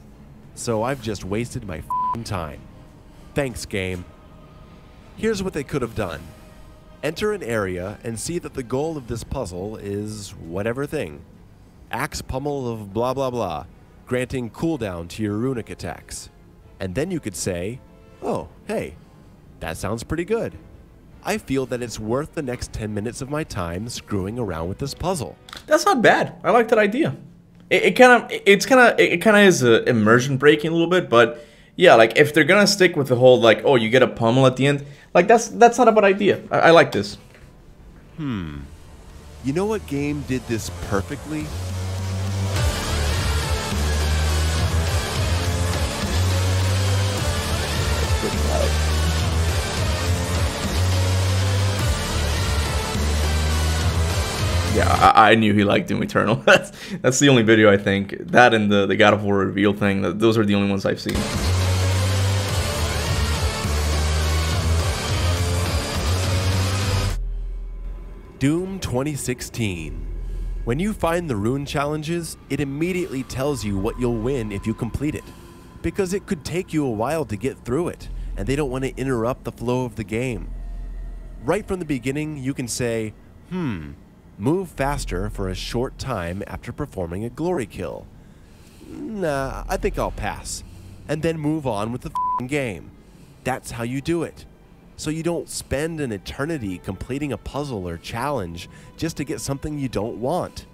Speaker 2: So I've just wasted my time. Thanks, game. Here's what they could have done. Enter an area and see that the goal of this puzzle is whatever thing. Axe pommel of blah blah blah, granting cooldown to your runic attacks. And then you could say, oh, hey, that sounds pretty good. I feel that it's worth the next 10 minutes of my time screwing around with this puzzle.
Speaker 1: That's not bad. I like that idea. It, kind of, it's kind of, it kind of is a immersion breaking a little bit, but yeah, like if they're gonna stick with the whole like, oh, you get a pommel at the end, like that's that's not a bad idea. I, I like this.
Speaker 2: Hmm. You know what game did this perfectly?
Speaker 1: Yeah, I, I, knew he liked Doom Eternal. (laughs) that's that's the only video I think. That and the the God of War reveal thing. Those are the only ones I've seen.
Speaker 2: Doom 2016. When you find the rune challenges, it immediately tells you what you'll win if you complete it. Because it could take you a while to get through it, and they don't want to interrupt the flow of the game. Right from the beginning, you can say, hmm, Move faster for a short time after performing a glory kill. Nah, I think I'll pass. And then move on with the game. That's how you do it. So you don't spend an eternity completing a puzzle or challenge just to get something you don't want.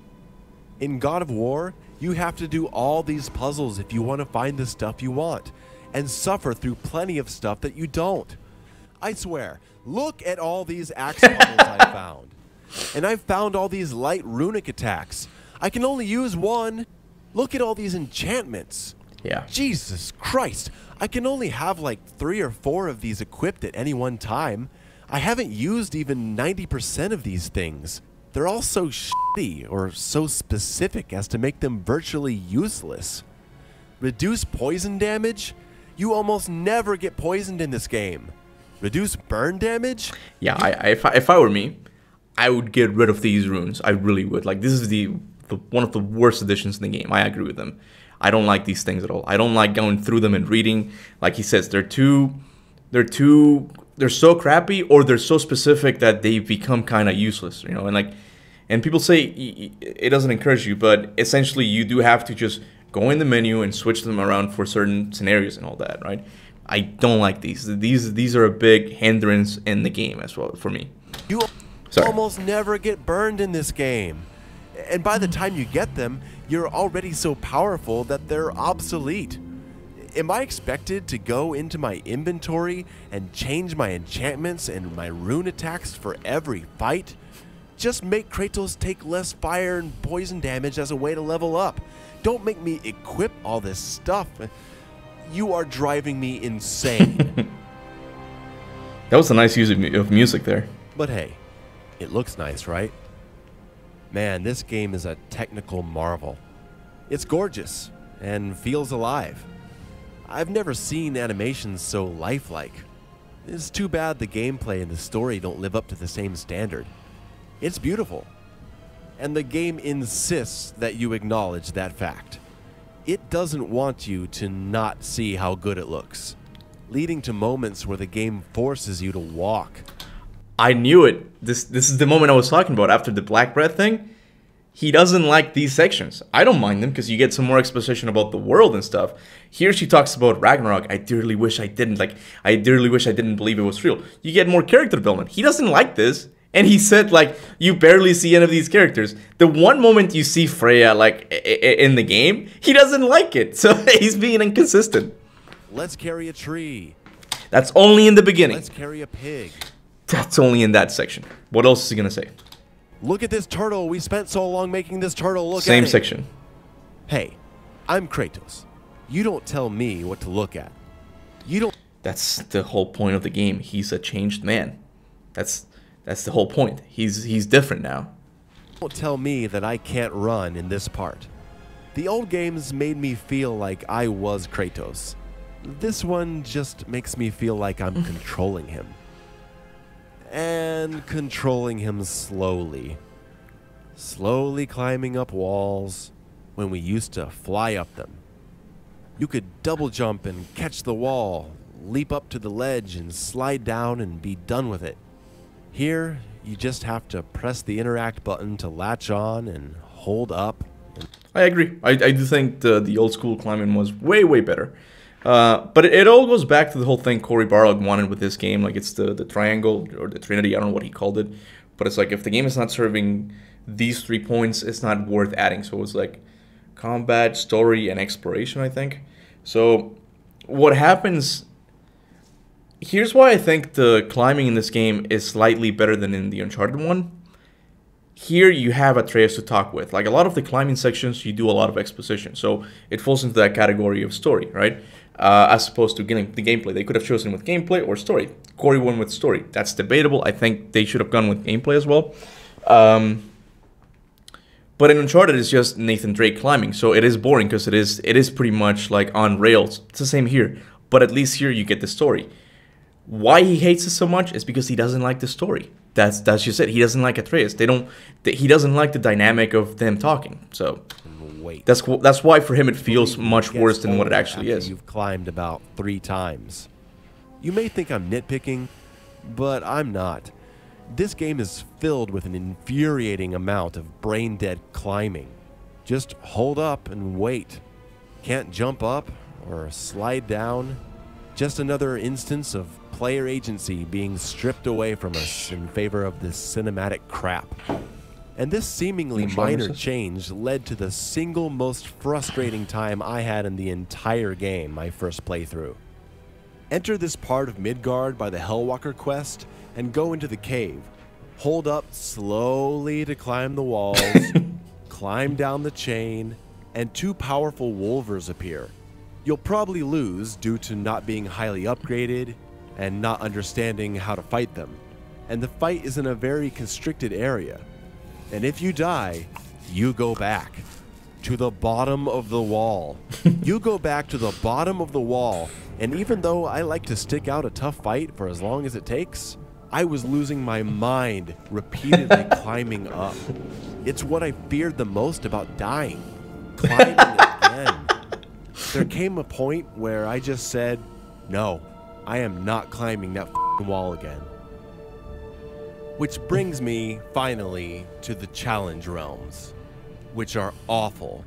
Speaker 2: In God of War, you have to do all these puzzles if you want to find the stuff you want, and suffer through plenty of stuff that you don't. I swear, look at all these axe (laughs) puzzles I found. And I've found all these light runic attacks. I can only use one. Look at all these enchantments.
Speaker 1: Yeah.
Speaker 2: Jesus Christ. I can only have like three or four of these equipped at any one time. I haven't used even 90% of these things. They're all so shitty or so specific as to make them virtually useless. Reduce poison damage? You almost never get poisoned in this game. Reduce burn damage?
Speaker 1: Yeah, I, I, if, I, if I were me, I would get rid of these runes. I really would. Like this is the, the one of the worst additions in the game. I agree with them. I don't like these things at all. I don't like going through them and reading. Like he says, they're too, they're too, they're so crappy or they're so specific that they become kind of useless. You know, and like, and people say it doesn't encourage you, but essentially you do have to just go in the menu and switch them around for certain scenarios and all that, right? I don't like these. These these are a big hindrance in the game as well for me.
Speaker 2: You Sorry. almost never get burned in this game. And by the hmm. time you get them, you're already so powerful that they're obsolete. Am I expected to go into my inventory and change my enchantments and my rune attacks for every fight? Just make Kratos take less fire and poison damage as a way to level up. Don't make me equip all this stuff. You are driving me insane. (laughs)
Speaker 1: that was a nice use of music there.
Speaker 2: But hey, it looks nice, right? Man, this game is a technical marvel. It's gorgeous and feels alive. I've never seen animations so lifelike. It's too bad the gameplay and the story don't live up to the same standard. It's beautiful. And the game insists that you acknowledge that fact. It doesn't want you to not see how good it looks, leading to moments where the game forces you to walk,
Speaker 1: I knew it. This this is the moment I was talking about after the Black Breath thing. He doesn't like these sections. I don't mind them because you get some more exposition about the world and stuff. Here she talks about Ragnarok. I dearly wish I didn't like. I dearly wish I didn't believe it was real. You get more character development. He doesn't like this. And he said like you barely see any of these characters. The one moment you see Freya like in the game, he doesn't like it. (laughs) So he's being inconsistent.
Speaker 2: Let's carry a tree.
Speaker 1: That's only in the beginning.
Speaker 2: Let's carry a pig.
Speaker 1: That's only in that section. What else is he gonna say?
Speaker 2: Look at this turtle. We spent so long making this turtle. Look
Speaker 1: Same section.
Speaker 2: Hey, I'm Kratos. You don't tell me what to look at. You don't.
Speaker 1: That's the whole point of the game. He's a changed man. That's that's the whole point. He's he's different now.
Speaker 2: Don't tell me that I can't run in this part. The old games made me feel like I was Kratos. This one just makes me feel like I'm (laughs) controlling him and controlling him slowly. Slowly climbing up walls when we used to fly up them. You could double jump and catch the wall, leap up to the ledge and slide down and be done with it. Here, you just have to press the interact button to latch on and hold up.
Speaker 1: I agree. I, I do think the, the old school climbing was way, way better. Uh, but it, it, all goes back to the whole thing Cory Barlog wanted with this game. Like, it's the, the triangle or the trinity, I don't know what he called it. But it's like, if the game is not serving these three points, it's not worth adding. So it's like combat, story, and exploration, I think. So what happens here's why I think the climbing in this game is slightly better than in the Uncharted one. Here you have Atreus to talk with. Like a lot of the climbing sections, you do a lot of exposition, so it falls into that category of story, right? Uh, as opposed to getting the gameplay. They could have chosen with gameplay or story. Cory won with story. That's debatable. I think they should have gone with gameplay as well. Um, but in Uncharted, it's just Nathan Drake climbing, so it is boring because it is it is pretty much like on rails. It's the same here, but at least here you get the story why he hates it so much is because he doesn't like the story. That's that's just it. He doesn't like Atreus. They don't. He doesn't like the dynamic of them talking. So
Speaker 2: wait,
Speaker 1: that's that's why for him it feels much worse than what it actually is.
Speaker 2: You've climbed about three times. You may think I'm nitpicking, but I'm not. This game is filled with an infuriating amount of brain dead climbing. Just hold up and wait. Can't jump up or slide down. Just another instance of player agency being stripped away from us in favor of this cinematic crap. And this seemingly minor change led to the single most frustrating time I had in the entire game my first playthrough. Enter this part of Midgard by the Hellwalker quest and go into the cave. Hold up slowly to climb the walls, (laughs) climb down the chain, and two powerful Wulvers appear. You'll probably lose due to not being highly upgraded and not understanding how to fight them. And the fight is in a very constricted area. And if you die, you go back to the bottom of the wall. (laughs) you go back to the bottom of the wall, and even though I like to stick out a tough fight for as long as it takes, I was losing my mind repeatedly (laughs) climbing up. It's what I feared the most about dying. Climbing (laughs) again. There came a point where I just said, no, I am not climbing that wall again. Which brings me, finally, to the challenge realms, which are awful.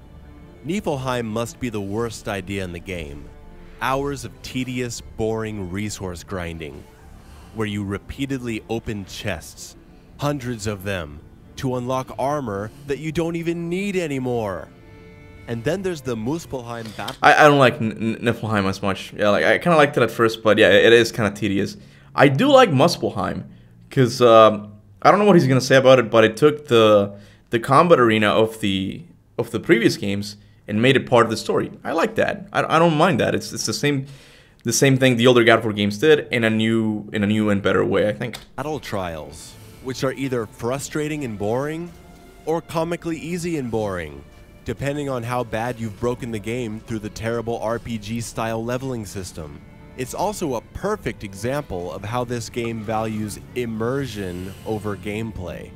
Speaker 2: Niflheim must be the worst idea in the game. Hours of tedious, boring resource grinding, where you repeatedly open chests, hundreds of them, to unlock armor that you don't even need anymore. And then there's the Muspelheim battle.
Speaker 1: I, I don't like Niflheim as much. Yeah, like I kind of liked it at first, but yeah, it is kind of tedious. I do like Muspelheim because um, I don't know what he's gonna say about it, but it took the the combat arena of the of the previous games and made it part of the story. I like that. I, I don't mind that. It's it's the same the same thing the older God of War games did in a new in a new and better way. I think.
Speaker 2: Battle trials, which are either frustrating and boring, or comically easy and boring depending on how bad you've broken the game through the terrible RPG style leveling system. It's also a perfect example of how this game values immersion over gameplay.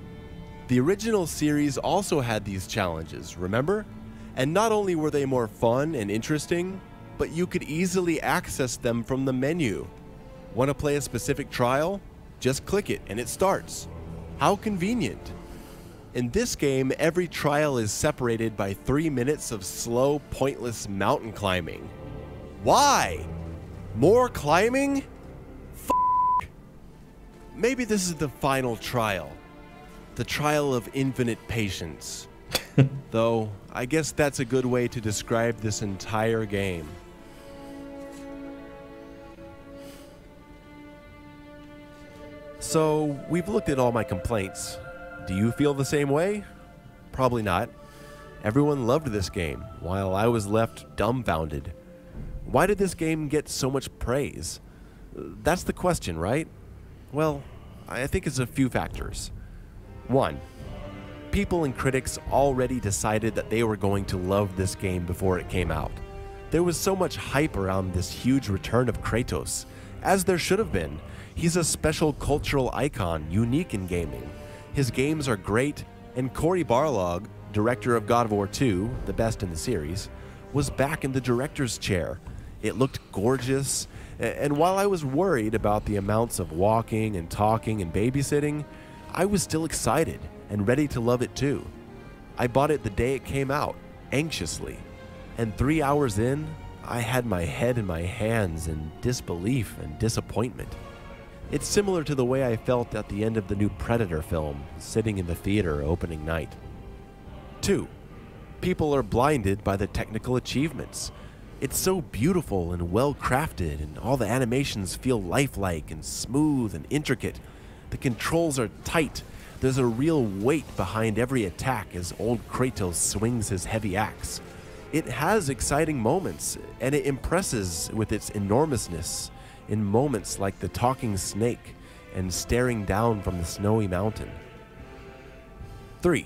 Speaker 2: The original series also had these challenges, remember? And not only were they more fun and interesting, but you could easily access them from the menu. Want to play a specific trial? Just click it and it starts. How convenient. In this game, every trial is separated by three minutes of slow, pointless mountain climbing. Why? More climbing? F Maybe this is the final trial. The trial of infinite patience. (laughs) Though, I guess that's a good way to describe this entire game. So, we've looked at all my complaints. Do you feel the same way? Probably not. Everyone loved this game, while I was left dumbfounded. Why did this game get so much praise? That's the question, right? Well, I think it's a few factors. One, people and critics already decided that they were going to love this game before it came out. There was so much hype around this huge return of Kratos, as there should have been. He's a special cultural icon, unique in gaming. His games are great, and Cory Barlog, director of God of War 2, the best in the series, was back in the director's chair. It looked gorgeous, and while I was worried about the amounts of walking and talking and babysitting, I was still excited and ready to love it too. I bought it the day it came out, anxiously, and three hours in, I had my head in my hands in disbelief and disappointment. It's similar to the way I felt at the end of the new Predator film, sitting in the theater opening night. 2. People are blinded by the technical achievements. It's so beautiful and well crafted, and all the animations feel lifelike and smooth and intricate. The controls are tight. There's a real weight behind every attack as old Kratos swings his heavy axe. It has exciting moments, and it impresses with its enormousness in moments like the talking snake and staring down from the snowy mountain. 3.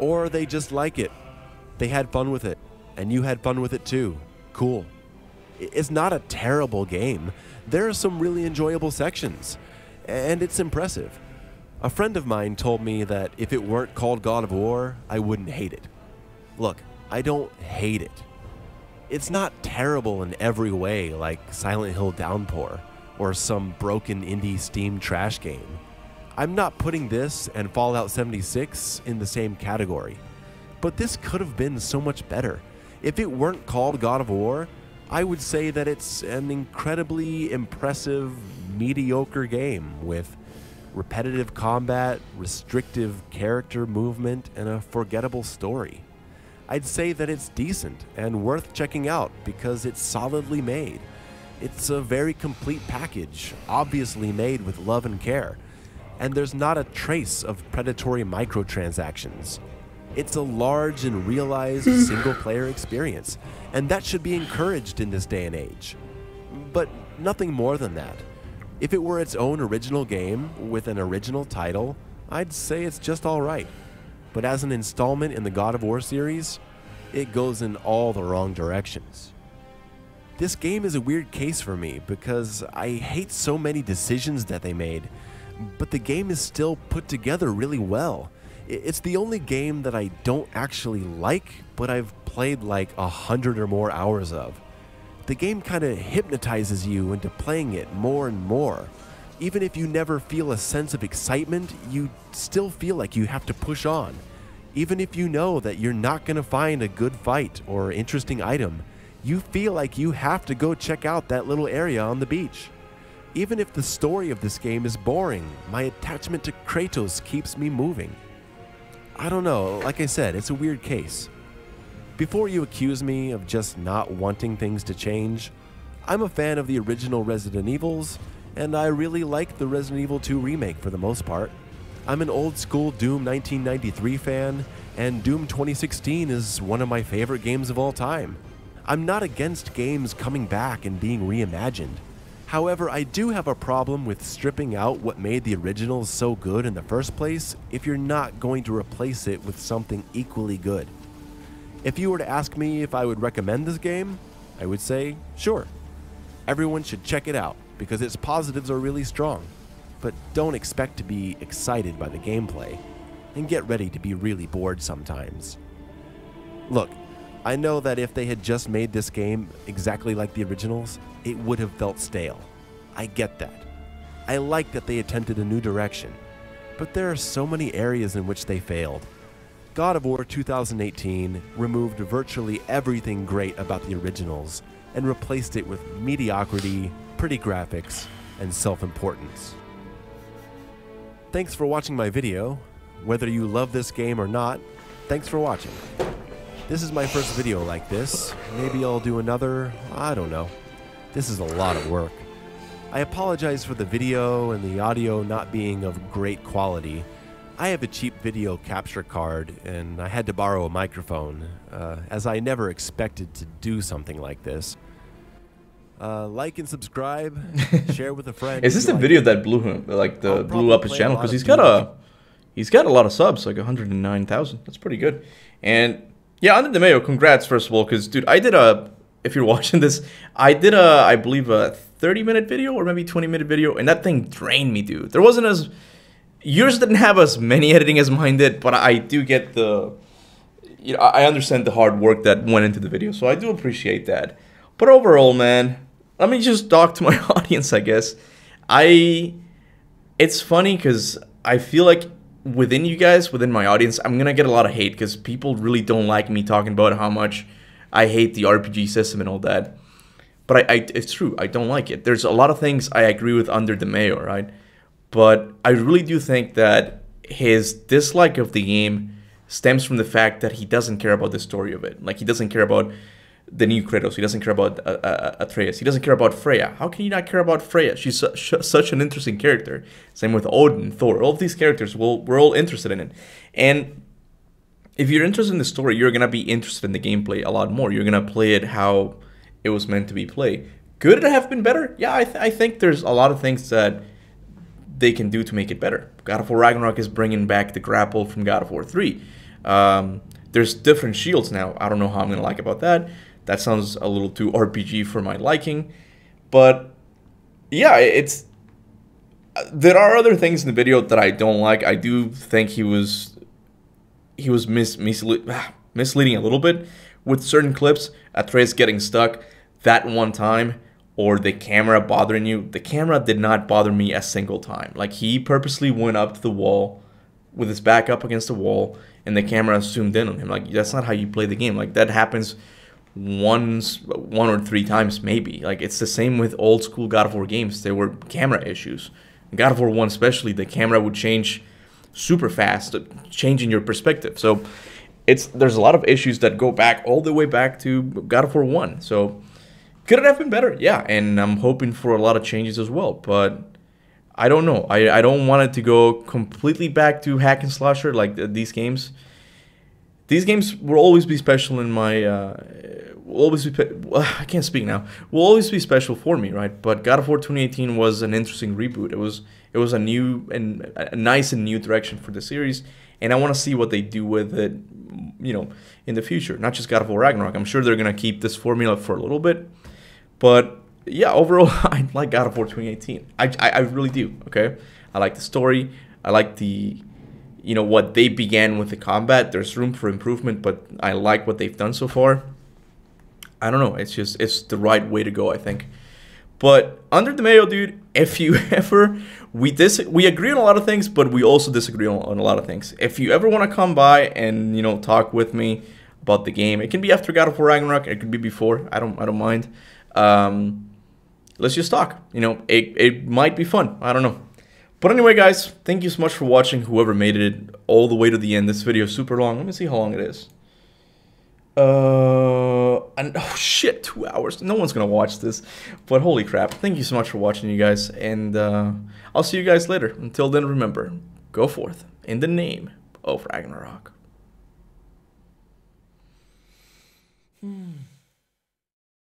Speaker 2: Or they just like it. They had fun with it, and you had fun with it too cool. It's not a terrible game. There are some really enjoyable sections, and it's impressive. A friend of mine told me that if it weren't called God of War, I wouldn't hate it. Look, I don't hate it. It's not terrible in every way like Silent Hill Downpour or some broken indie Steam trash game. I'm not putting this and Fallout 76 in the same category, but this could have been so much better. If it weren't called God of War, I would say that it's an incredibly impressive, mediocre game with repetitive combat, restrictive character movement, and a forgettable story. I'd say that it's decent and worth checking out because it's solidly made. It's a very complete package, obviously made with love and care, and there's not a trace of predatory microtransactions. It's a large and realized (laughs) single player experience, and that should be encouraged in this day and age. But nothing more than that. If it were its own original game with an original title, I'd say it's just alright. But as an installment in the God of War series, it goes in all the wrong directions. This game is a weird case for me because I hate so many decisions that they made, but the game is still put together really well it's the only game that I don't actually like, but I've played like a hundred or more hours of. The game kind of hypnotizes you into playing it more and more. Even if you never feel a sense of excitement, you still feel like you have to push on. Even if you know that you're not going to find a good fight or interesting item, you feel like you have to go check out that little area on the beach. Even if the story of this game is boring, my attachment to Kratos keeps me moving. I don't know. Like I said, it's a weird case. Before you accuse me of just not wanting things to change, I'm a fan of the original Resident Evils, and I really like the Resident Evil 2 remake for the most part. I'm an old school Doom 1993 fan, and Doom 2016 is one of my favorite games of all time. I'm not against games coming back and being reimagined. However, I do have a problem with stripping out what made the originals so good in the first place if you're not going to replace it with something equally good. If you were to ask me if I would recommend this game, I would say, sure. Everyone should check it out because its positives are really strong, but don't expect to be excited by the gameplay, and get ready to be really bored sometimes. Look, I know that if they had just made this game exactly like the originals, it would have felt stale. I get that. I like that they attempted a new direction, but there are so many areas in which they failed. God of War 2018 removed virtually everything great about the originals and replaced it with mediocrity, pretty graphics, and self importance. Thanks for watching my video. Whether you love this game or not, thanks for watching. This is my first video like this. Maybe I'll do another, I don't know. This is a lot of work. I apologize for the video and the audio not being of great quality. I have a cheap video capture card and I had to borrow a microphone, uh, as I never expected to do something like this. Uh, like and subscribe, (laughs) share with a friend.
Speaker 1: Is this the
Speaker 2: like
Speaker 1: video
Speaker 2: it.
Speaker 1: that blew him, like the blew up his channel? Because he's got a, he's got a lot of subs, like 109,000. That's pretty good. And yeah, under the Mayo, congrats first of all, because dude, I did a. If you're (laughs) watching this, I did a, I believe a 30 minute video or maybe 20 minute video, and that thing drained me, dude. There wasn't as yours didn't have as many editing as mine did, but I do get the you know, I understand the hard work that went into the video, so I do appreciate that. But overall, man, let me just talk to my (laughs) audience, I guess. I, it's funny because I feel like within you guys, within my audience, I'm gonna get a lot of hate because people really don't like me talking about how much I hate the RPG system and all that. But I, I it's true, I don't like it. There's a lot of things I agree with under the Mayo, right? But I really do think that his dislike of the game stems from the fact that he doesn't care about the story of it. Like he doesn't care about the new Kratos. He doesn't care about uh, uh, Atreus. He doesn't care about Freya. How can you not care about Freya? She's su- such an interesting character. Same with Odin, Thor. All of these characters, we'll, we're all interested in it. And if you're interested in the story, you're gonna be interested in the gameplay a lot more. You're gonna play it how it was meant to be played. Could it have been better? Yeah, I, th- I think there's a lot of things that they can do to make it better. God of War Ragnarok is bringing back the grapple from God of War 3. Um, there's different shields now. I don't know how I'm gonna like about that. That sounds a little too RPG for my liking, but yeah, it's. There are other things in the video that I don't like. I do think he was he was mis- misle- (sighs) misleading a little bit with certain clips. Atreus getting stuck that one time or the camera bothering you. The camera did not bother me a single time. Like he purposely went up to the wall with his back up against the wall and the camera zoomed in on him. Like that's not how you play the game. Like that happens once, one or three times maybe. Like it's the same with old school God of War games. There were camera issues. God of War One especially, the camera would change super fast, changing your perspective. So it's there's a lot of issues that go back all the way back to God of War One. So could it have been better? Yeah, and I'm hoping for a lot of changes as well. But I don't know. I, I don't want it to go completely back to hack and slasher like uh, these games. These games will always be special in my. Uh, will always be. I can't speak now. Will always be special for me, right? But God of War 2018 was an interesting reboot. It was it was a new and a nice and new direction for the series, and I want to see what they do with it. You know, in the future, not just God of War Ragnarok. I'm sure they're gonna keep this formula for a little bit, but yeah, overall, (laughs) I like God of War 2018. I, I, I really do. Okay, I like the story. I like the, you know, what they began with the combat. There's room for improvement, but I like what they've done so far. I don't know. It's just it's the right way to go. I think. But under the Mayo, dude, (laughs) if you ever we dis we agree on a lot of things, but we also disagree on, on a lot of things. If you ever want to come by and you know talk with me about the game, it can be after God of War Ragnarok. It could be before. I don't I don't mind. Um, let's just talk. You know, it, it might be fun. I don't know. But anyway, guys, thank you so much for watching. Whoever made it all the way to the end. This video is super long. Let me see how long it is. Uh, and oh shit, two hours. No one's gonna watch this, but holy crap! Thank you so much for watching, you guys, and uh, I'll see you guys later. Until then, remember, go forth in the name of Ragnarok. Hmm.